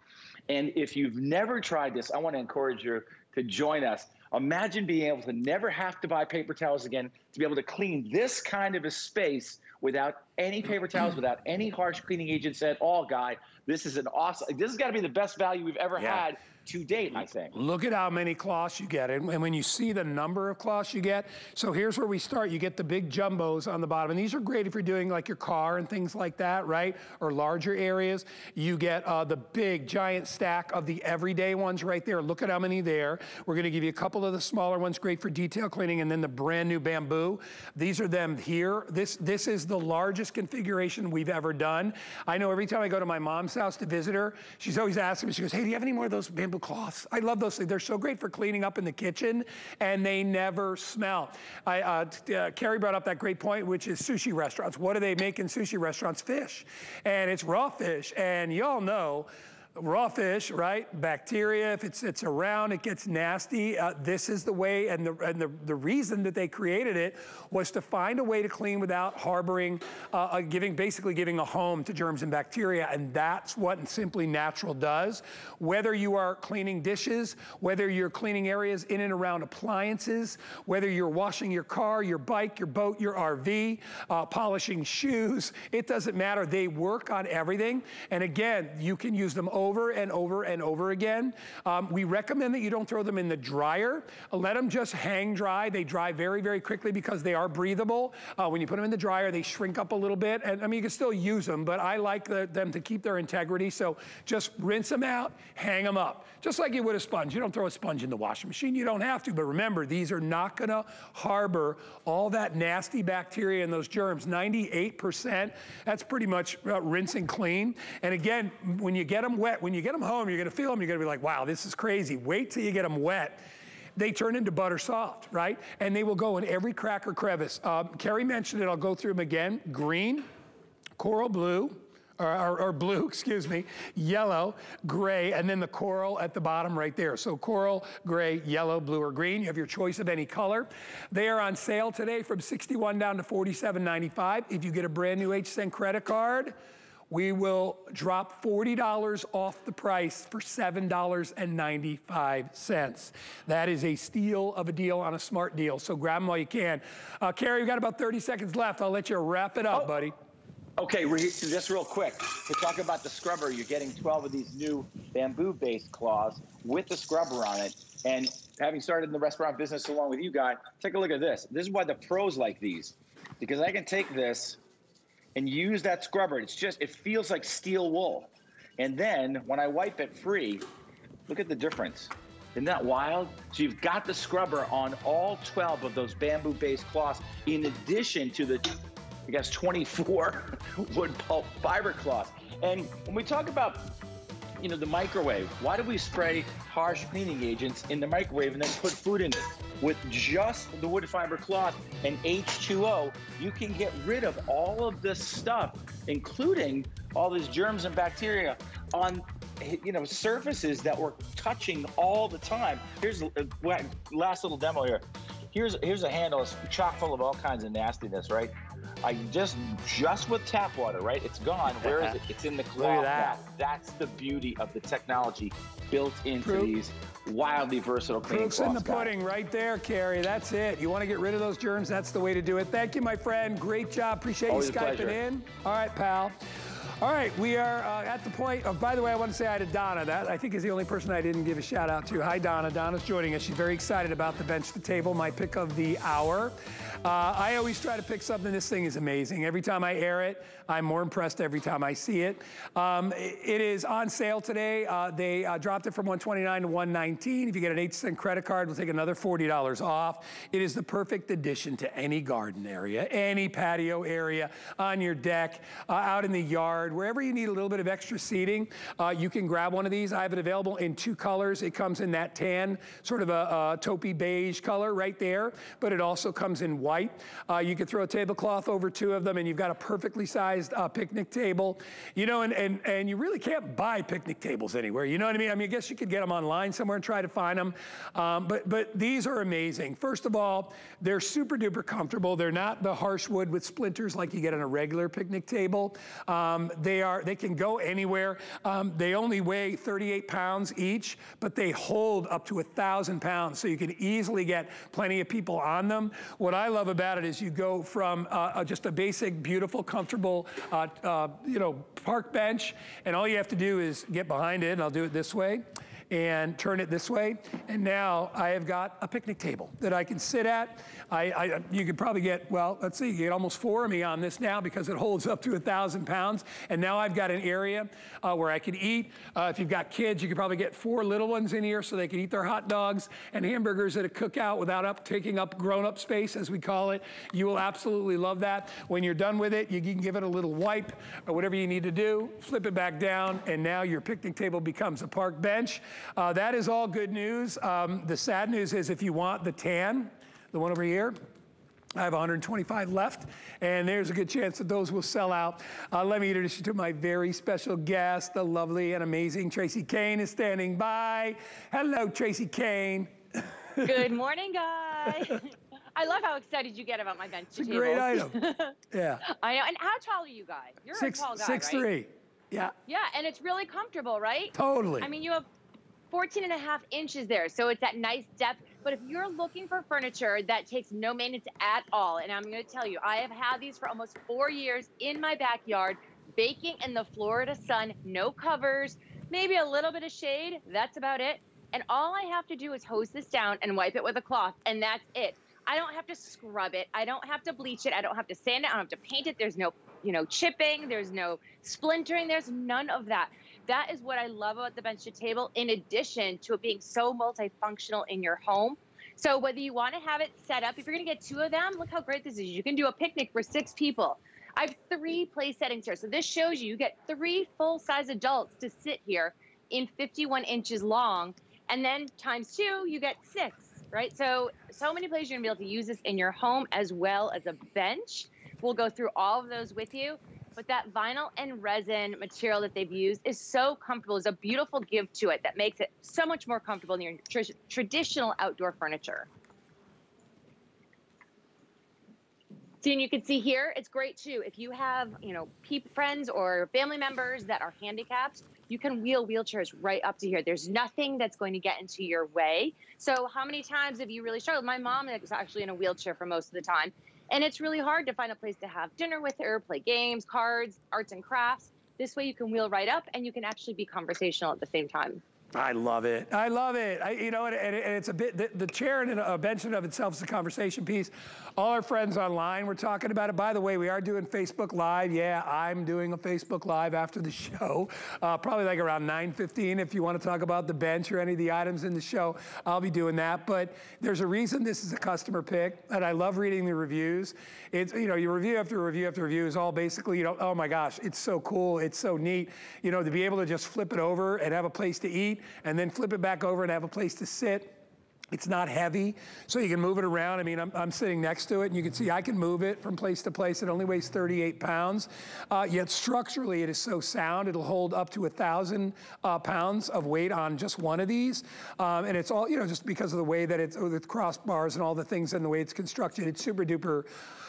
And if you've never tried this, I want to encourage you to join us. Imagine being able to never have to buy paper towels again, to be able to clean this kind of a space without any paper towels, without any harsh cleaning agents at all, Guy. This is an awesome, this has got to be the best value we've ever yeah. had to date, I think. Look at how many cloths you get. And when you see the number of cloths you get, so here's where we start. You get the big jumbos on the bottom. And these are great if you're doing like your car and things like that, right? Or larger areas. You get uh, the big giant stack of the everyday ones right there. Look at how many there. We're gonna give you a couple of the smaller ones, great for detail cleaning, and then the brand new bamboo. These are them here. This, this is the largest configuration we've ever done. I know every time I go to my mom's house to visit her, she's always asking me, she goes, hey, do you have any more of those bamboo cloths. I love those things. They're so great for cleaning up in the kitchen and they never smell. I, uh, uh, Carrie brought up that great point, which is sushi restaurants. What do they make in sushi restaurants? Fish. And it's raw fish. And y'all know raw fish, right? Bacteria, if it's, sits around, it gets nasty. Uh, this is the way, and, the, and the, the reason that they created it was to find a way to clean without harboring, uh, giving, basically giving a home to germs and bacteria, and that's what Simply Natural does. Whether you are cleaning dishes, whether you're cleaning areas in and around appliances, whether you're washing your car, your bike, your boat, your RV, uh, polishing shoes, it doesn't matter. They work on everything, and again, you can use them over and over and over again. Um, we recommend that you don't throw them in the dryer. Let them just hang dry. They dry very, very quickly because they are breathable. Uh, when you put them in the dryer, they shrink up a little bit. And I mean, you can still use them, but I like the, them to keep their integrity. So just rinse them out, hang them up. Just like you would a sponge. You don't throw a sponge in the washing machine. You don't have to. But remember, these are not going to harbor all that nasty bacteria and those germs. 98%, that's pretty much uh, clean. And again, when you get them wet, wet. When you get them home, you're gonna feel them, you're gonna be like, wow, this is crazy. Wait till you get them wet they turn into butter soft, right? And they will go in every crack or crevice. Um, Carrie mentioned it, I'll go through them again. Green, coral blue, or, or, or, blue, excuse me, yellow, gray, and then the coral at the bottom right there. So coral, gray, yellow, blue, or green. You have your choice of any color. They are on sale today from 61 down to 47.95. If you get a brand new HSN credit card, we will drop $40 off the price for $7.95. That is a steal of a deal on a smart deal, so grab them while you can. Uh, Carrie, we've got about 30 seconds left. I'll let you wrap it up, oh. buddy. Okay, just real quick, to talk about the scrubber, you're getting 12 of these new bamboo-based claws with the scrubber on it. And having started in the restaurant business along with you guys, take a look at this. This is why the pros like these. Because I can take this and use that scrubber. It's just, it feels like steel wool. And then when I wipe it free, look at the difference. Isn't that wild? So you've got the scrubber on all 12 of those bamboo-based cloths, in addition to the, I guess, 24 wood pulp fiber cloths. And when we talk about, you know, the microwave, why do we spray harsh cleaning agents in the microwave and then put food in it? With just the wood fiber cloth and H2O, you can get rid of all of this stuff, including all these germs and bacteria on you know surfaces that we're touching all the time. Here's uh, a last little demo here. Here's here's a handle. It's chock full of all kinds of nastiness, right? I just just with tap water, right? It's gone. Where is it? It's in the cloth that. That's the beauty of the technology built into Proof. these wildly versatile cleaning Proof's in the pudding right there, Carrie. That's it. You want to get rid of those germs? That's the way to do it. Thank you, my friend. Great job. Appreciate Always you Skyping in. All right, pal. All right, we are uh, at the point of, by the way, I want to say hi to Donna. That I think is the only person I didn't give a shout out to. Hi, Donna. Donna's joining us. She's very excited about the bench to table, my pick of the hour. Uh, I always try to pick something. This thing is amazing. Every time I air it, I'm more impressed every time I see it. Um, it is on sale today. Uh, they uh, dropped it from 129 to 119. If you get an HSN credit card, we'll take another $40 off. It is the perfect addition to any garden area, any patio area, on your deck, uh, out in the yard, wherever you need a little bit of extra seating, uh, you can grab one of these. I have it available in two colors. It comes in that tan, sort of a, a taupey beige color right there, but it also comes in white. Uh, you could throw a tablecloth over two of them and you've got a perfectly sized uh, picnic table. You know, and, and, and you really can't buy picnic tables anywhere. You know what I mean? I mean, I guess you could get them online somewhere and try to find them. Um, but, but these are amazing. First of all, they're super duper comfortable. They're not the harsh wood with splinters like you get on a regular picnic table. Um, they are they can go anywhere. Um, they only weigh 38 pounds each, but they hold up to a thousand pounds, so you can easily get plenty of people on them. What I love about it is you go from uh, just a basic, beautiful, comfortable, uh, uh, you know, park bench, and all you have to do is get behind it, and I'll do it this way and turn it this way. And now I have got a picnic table that I can sit at. I, I, you could probably get, well, let's see, you get almost four of me on this now because it holds up to a thousand pounds. And now I've got an area uh, where I can eat. Uh, if you've got kids, you could probably get four little ones in here so they can eat their hot dogs and hamburgers at a cookout without up, taking up grown-up space, as we call it. You will absolutely love that. When you're done with it, you can give it a little wipe or whatever you need to do, flip it back down, and now your picnic table becomes a park bench. Uh, that is all good news. Um, the sad news is if you want the tan, the one over here, I have 125 left, and there's a good chance that those will sell out. Uh, let me introduce you to my very special guest, the lovely and amazing Tracy Kane is standing by. Hello, Tracy Kane. Good morning, guys. I love how excited you get about my bench It's a great item. yeah. I know. And how tall are you guys? You're six, a tall guy, Six right? three. Yeah. Yeah, and it's really comfortable, right? Totally. I mean, you have 14 and a half inches there, so it's that nice depth. But if you're looking for furniture that takes no maintenance at all, and I'm going to tell you, I have had these for almost four years in my backyard, baking in the Florida sun, no covers, maybe a little bit of shade. That's about it. And all I have to do is hose this down and wipe it with a cloth, and that's it. I don't have to scrub it. I don't have to bleach it. I don't have to sand it. I don't have to paint it. There's no, you know, chipping. There's no splintering. There's none of that. That is what I love about the bench to table, in addition to it being so multifunctional in your home. So whether you want to have it set up, if you're going to get two of them, look how great this is. You can do a picnic for six people. I have three place settings here. So this shows you you get three full-size adults to sit here in 51 inches long. And then times two, you get six, right? So, so many places you're going to be able to use this in your home as well as a bench. We'll go through all of those with you but that vinyl and resin material that they've used is so comfortable. There's a beautiful give to it that makes it so much more comfortable than your tr traditional outdoor furniture. See, and you can see here, it's great too. If you have, you know, friends or family members that are handicapped, you can wheel wheelchairs right up to here. There's nothing that's going to get into your way. So how many times have you really struggled? My mom is actually in a wheelchair for most of the time. And it's really hard to find a place to have dinner with her, play games, cards, arts and crafts. This way you can wheel right up and you can actually be conversational at the same time. I love it. I love it. I, you know, and, and, it's a bit, the, the chair and a bench in of itself is a conversation piece. All our friends online were talking about it. By the way, we are doing Facebook Live. Yeah, I'm doing a Facebook Live after the show. Uh, probably like around 9.15 if you want to talk about the bench or any of the items in the show. I'll be doing that. But there's a reason this is a customer pick, and I love reading the reviews. It's, you know, your review after review after review is all basically, you know, oh my gosh, it's so cool. It's so neat. You know, to be able to just flip it over and have a place to eat and then flip it back over and have a place to sit. It's not heavy, so you can move it around. I mean, I'm, I'm, sitting next to it, and you can see I can move it from place to place. It only weighs 38 pounds, uh, yet structurally it is so sound. It'll hold up to a 1,000 uh, pounds of weight on just one of these. Um, and it's all, you know, just because of the way that it's, with crossbars and all the things and the way it's constructed, it's super duper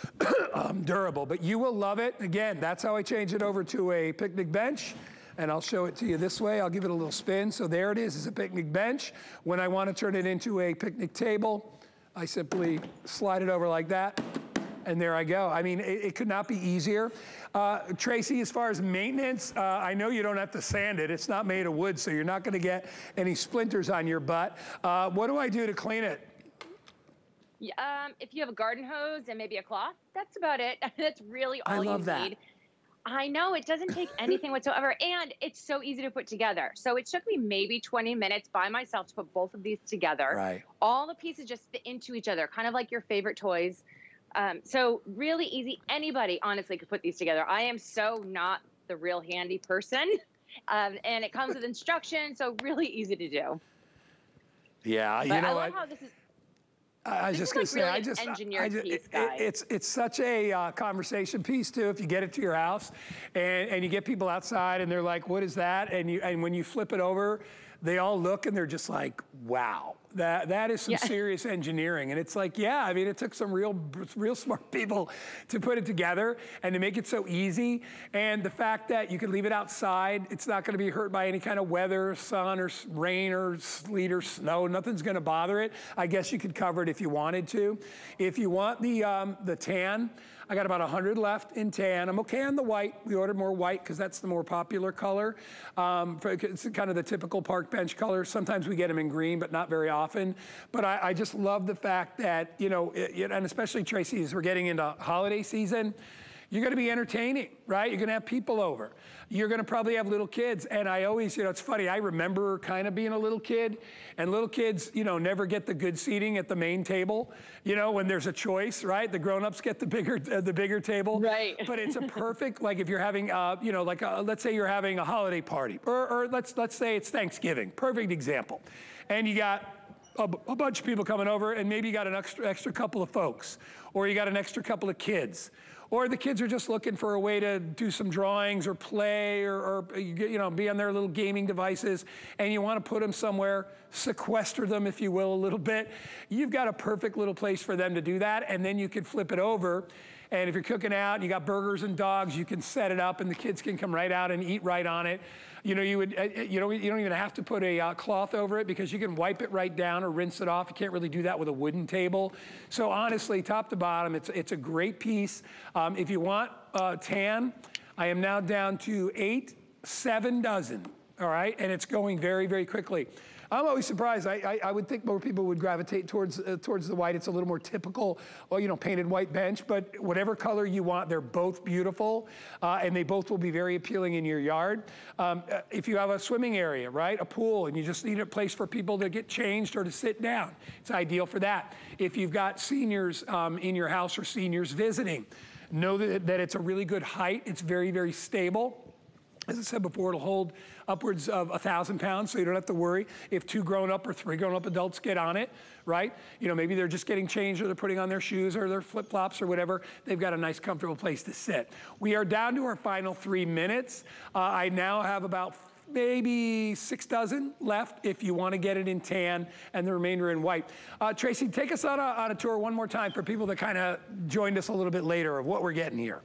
um, durable. But you will love it. Again, that's how I change it over to a picnic bench and I'll show it to you this way. I'll give it a little spin. So there it is, it's a picnic bench. When I want to turn it into a picnic table, I simply slide it over like that, and there I go. I mean, it, it could not be easier. Uh, Tracy, as far as maintenance, uh, I know you don't have to sand it. It's not made of wood, so you're not going to get any splinters on your butt. Uh, what do I do to clean it? Yeah, um, if you have a garden hose and maybe a cloth, that's about it. that's really all I love you that. need. I know it doesn't take anything whatsoever, and it's so easy to put together. So it took me maybe 20 minutes by myself to put both of these together. Right. All the pieces just fit into each other, kind of like your favorite toys. Um, so really easy. Anybody honestly could put these together. I am so not the real handy person, um, and it comes with instructions, so really easy to do. Yeah, but you know I love what? how this is. I was just going like to say, really I just, I just piece, it, it's it's such a uh, conversation piece too. If you get it to your house, and and you get people outside, and they're like, "What is that?" And you and when you flip it over, they all look and they're just like, "Wow." That that is some Yeah. serious engineering, and it's like, yeah, I mean, it took some real, real smart people to put it together and to make it so easy. And the fact that you can leave it outside, it's not going to be hurt by any kind of weather, sun or rain or sleet or snow. Nothing's going to bother it. I guess you could cover it if you wanted to. If you want the um, the tan. I got about 100 left in tan. I'm okay on the white. We ordered more white because that's the more popular color. Um, it's kind of the typical park bench color. Sometimes we get them in green, but not very often. But I, I just love the fact that, you know, it, it- and especially Tracy, as we're getting into holiday season, you're going to be entertaining, right? You're going to have people over. You're going to probably have little kids. And I always, you know, it's funny. I remember kind of being a little kid, and little kids, you know, never get the good seating at the main table. You know, when there's a choice, right? The grown-ups get the bigger, uh, the bigger table. Right. But it's a perfect, like if you're having, uh, you know, like a, let's say you're having a holiday party, or, or let's let's say it's Thanksgiving. Perfect example. And you got a bunch of people coming over, and maybe you got an extra, extra couple of folks, or you got an extra couple of kids, or the kids are just looking for a way to do some drawings or play, or, or you know, be on their little gaming devices, and you want to put them somewhere, sequester them, if you will, a little bit. You've got a perfect little place for them to do that, and then you can flip it over. And if you're cooking out and you got burgers and dogs, you can set it up and the kids can come right out and eat right on it. You know, you would, uh, uh, you know, you don't even have to put a uh, cloth over it because you can wipe it right down or rinse it off. You can't really do that with a wooden table. So honestly, top to bottom, it's, it's a great piece. Um, if you want uh, tan, I am now down to eight, seven dozen, all right? And it's going very, very quickly. I'm always surprised. I, I, I would think more people would gravitate towards uh, towards the white. It's a little more typical, well, you know, painted white bench. But whatever color you want, they're both beautiful, uh, and they both will be very appealing in your yard. Um, uh, if you have a swimming area, right, a pool, and you just need a place for people to get changed or to sit down, it's ideal for that. If you've got seniors um, in your house or seniors visiting, know that, that it's a really good height. It's very very stable. As I said before, it'll hold upwards of a thousand pounds, so you don't have to worry if two grown-up or three grown-up adults get on it, right? You know, maybe they're just getting changed or they're putting on their shoes or their flip-flops or whatever. They've got a nice, comfortable place to sit. We are down to our final three minutes. Uh, I now have about maybe six dozen left if you want to get it in tan and the remainder in white. Uh, Tracy, take us on a, on a tour one more time for people that kind of joined us a little bit later of what we're getting here.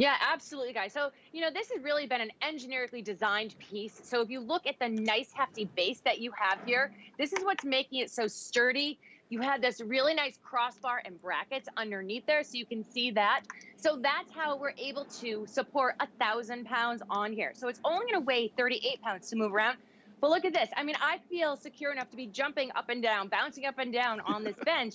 Yeah, absolutely, guys. So, you know, this has really been an engineerically designed piece. So, if you look at the nice, hefty base that you have here, this is what's making it so sturdy. You have this really nice crossbar and brackets underneath there, so you can see that. So, that's how we're able to support a thousand pounds on here. So, it's only going to weigh 38 pounds to move around. But look at this. I mean, I feel secure enough to be jumping up and down, bouncing up and down on this bench.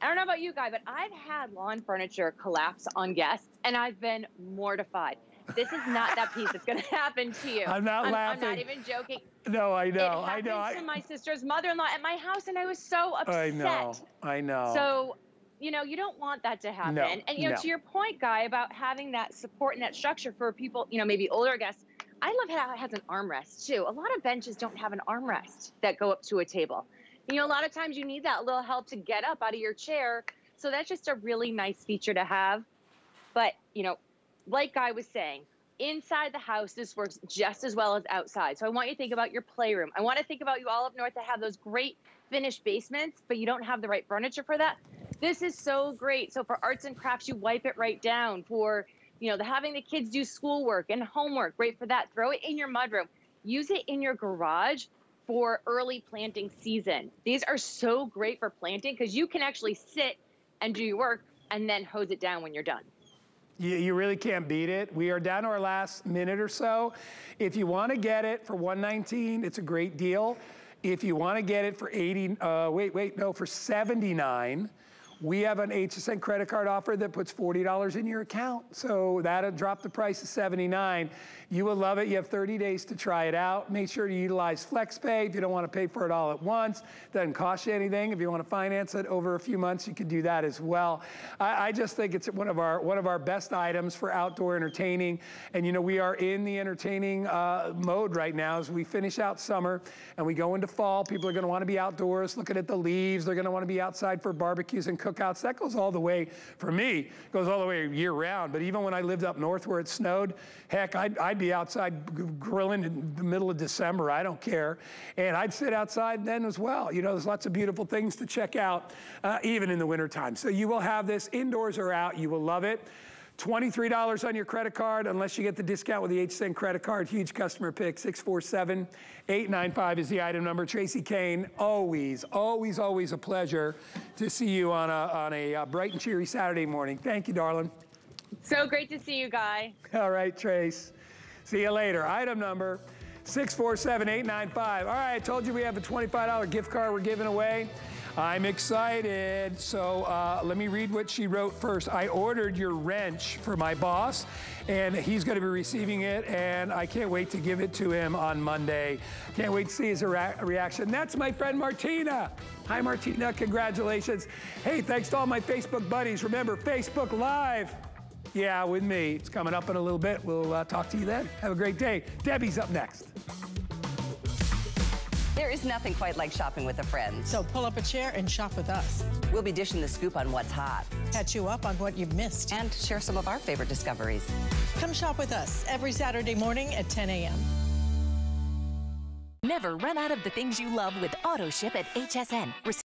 I don't know about you, guy, but I've had lawn furniture collapse on guests, and I've been mortified. This is not that piece that's going to happen to you. I'm not I'm, laughing. I'm not even joking. No, I know, I know. I, to my sister's mother-in-law at my house, and I was so upset. I know, I know. So, you know, you don't want that to happen. No, and you know, no. to your point, Guy, about having that support and that structure for people, you know, maybe older guests. I love how it has an armrest too. A lot of benches don't have an armrest that go up to a table. You know, a lot of times you need that little help to get up out of your chair. So that's just a really nice feature to have. But, you know, like I was saying, inside the house, this works just as well as outside. So I want you to think about your playroom. I want to think about you all up north that have those great finished basements, but you don't have the right furniture for that. This is so great. So for arts and crafts, you wipe it right down. For, you know, the having the kids do schoolwork and homework, great for that. Throw it in your mudroom. Use it in your garage for early planting season. These are so great for planting because you can actually sit and do your work and then hose it down when you're done. You, you really can't beat it. We are down to our last minute or so. If you want to get it for 119, it's a great deal. If you want to get it for 80, uh, wait, wait, no, for 79, we have an HSN credit card offer that puts $40 in your account. So that'll drop the price to 79. You will love it. You have 30 days to try it out. Make sure to utilize FlexPay if you don't want to pay for it all at once. Doesn't cost you anything. If you want to finance it over a few months, you can do that as well. I, I just think it's one of our one of our best items for outdoor entertaining. And you know, we are in the entertaining uh, mode right now as we finish out summer and we go into fall. People are going to want to be outdoors, looking at the leaves. They're going to want to be outside for barbecues and cookouts. That goes all the way, for me, goes all the way year round. But even when I lived up north where it snowed, heck, I'd, I'd be outside grilling in the middle of December. I don't care. And I'd sit outside then as well. You know, there's lots of beautiful things to check out, uh, even in the wintertime. So you will have this indoors or out. You will love it. $23 on your credit card unless you get the discount with the HSN credit card. Huge customer pick. 647-895 is the item number. Tracy Kane, always, always, always a pleasure to see you on a, on a uh, bright and cheery Saturday morning. Thank you, darling. So great to see you, Guy. All right, Trace. See you later. Item number 647-895. All right, I told you we have a $25 gift card we're giving away. I'm excited. So uh, let me read what she wrote first. I ordered your wrench for my boss, and he's going to be receiving it, and I can't wait to give it to him on Monday. Can't wait to see his rea reaction. That's my friend Martina. Hi, Martina. Congratulations. Hey, thanks to all my Facebook buddies. Remember, Facebook Live. Yeah, with me. It's coming up in a little bit. We'll uh, talk to you then. Have a great day. Debbie's up next. There is nothing quite like shopping with a friend. So pull up a chair and shop with us. We'll be dishing the scoop on what's hot. Catch you up on what you've missed. And share some of our favorite discoveries. Come shop with us every Saturday morning at 10 a.m. Never run out of the things you love with AutoShip at HSN.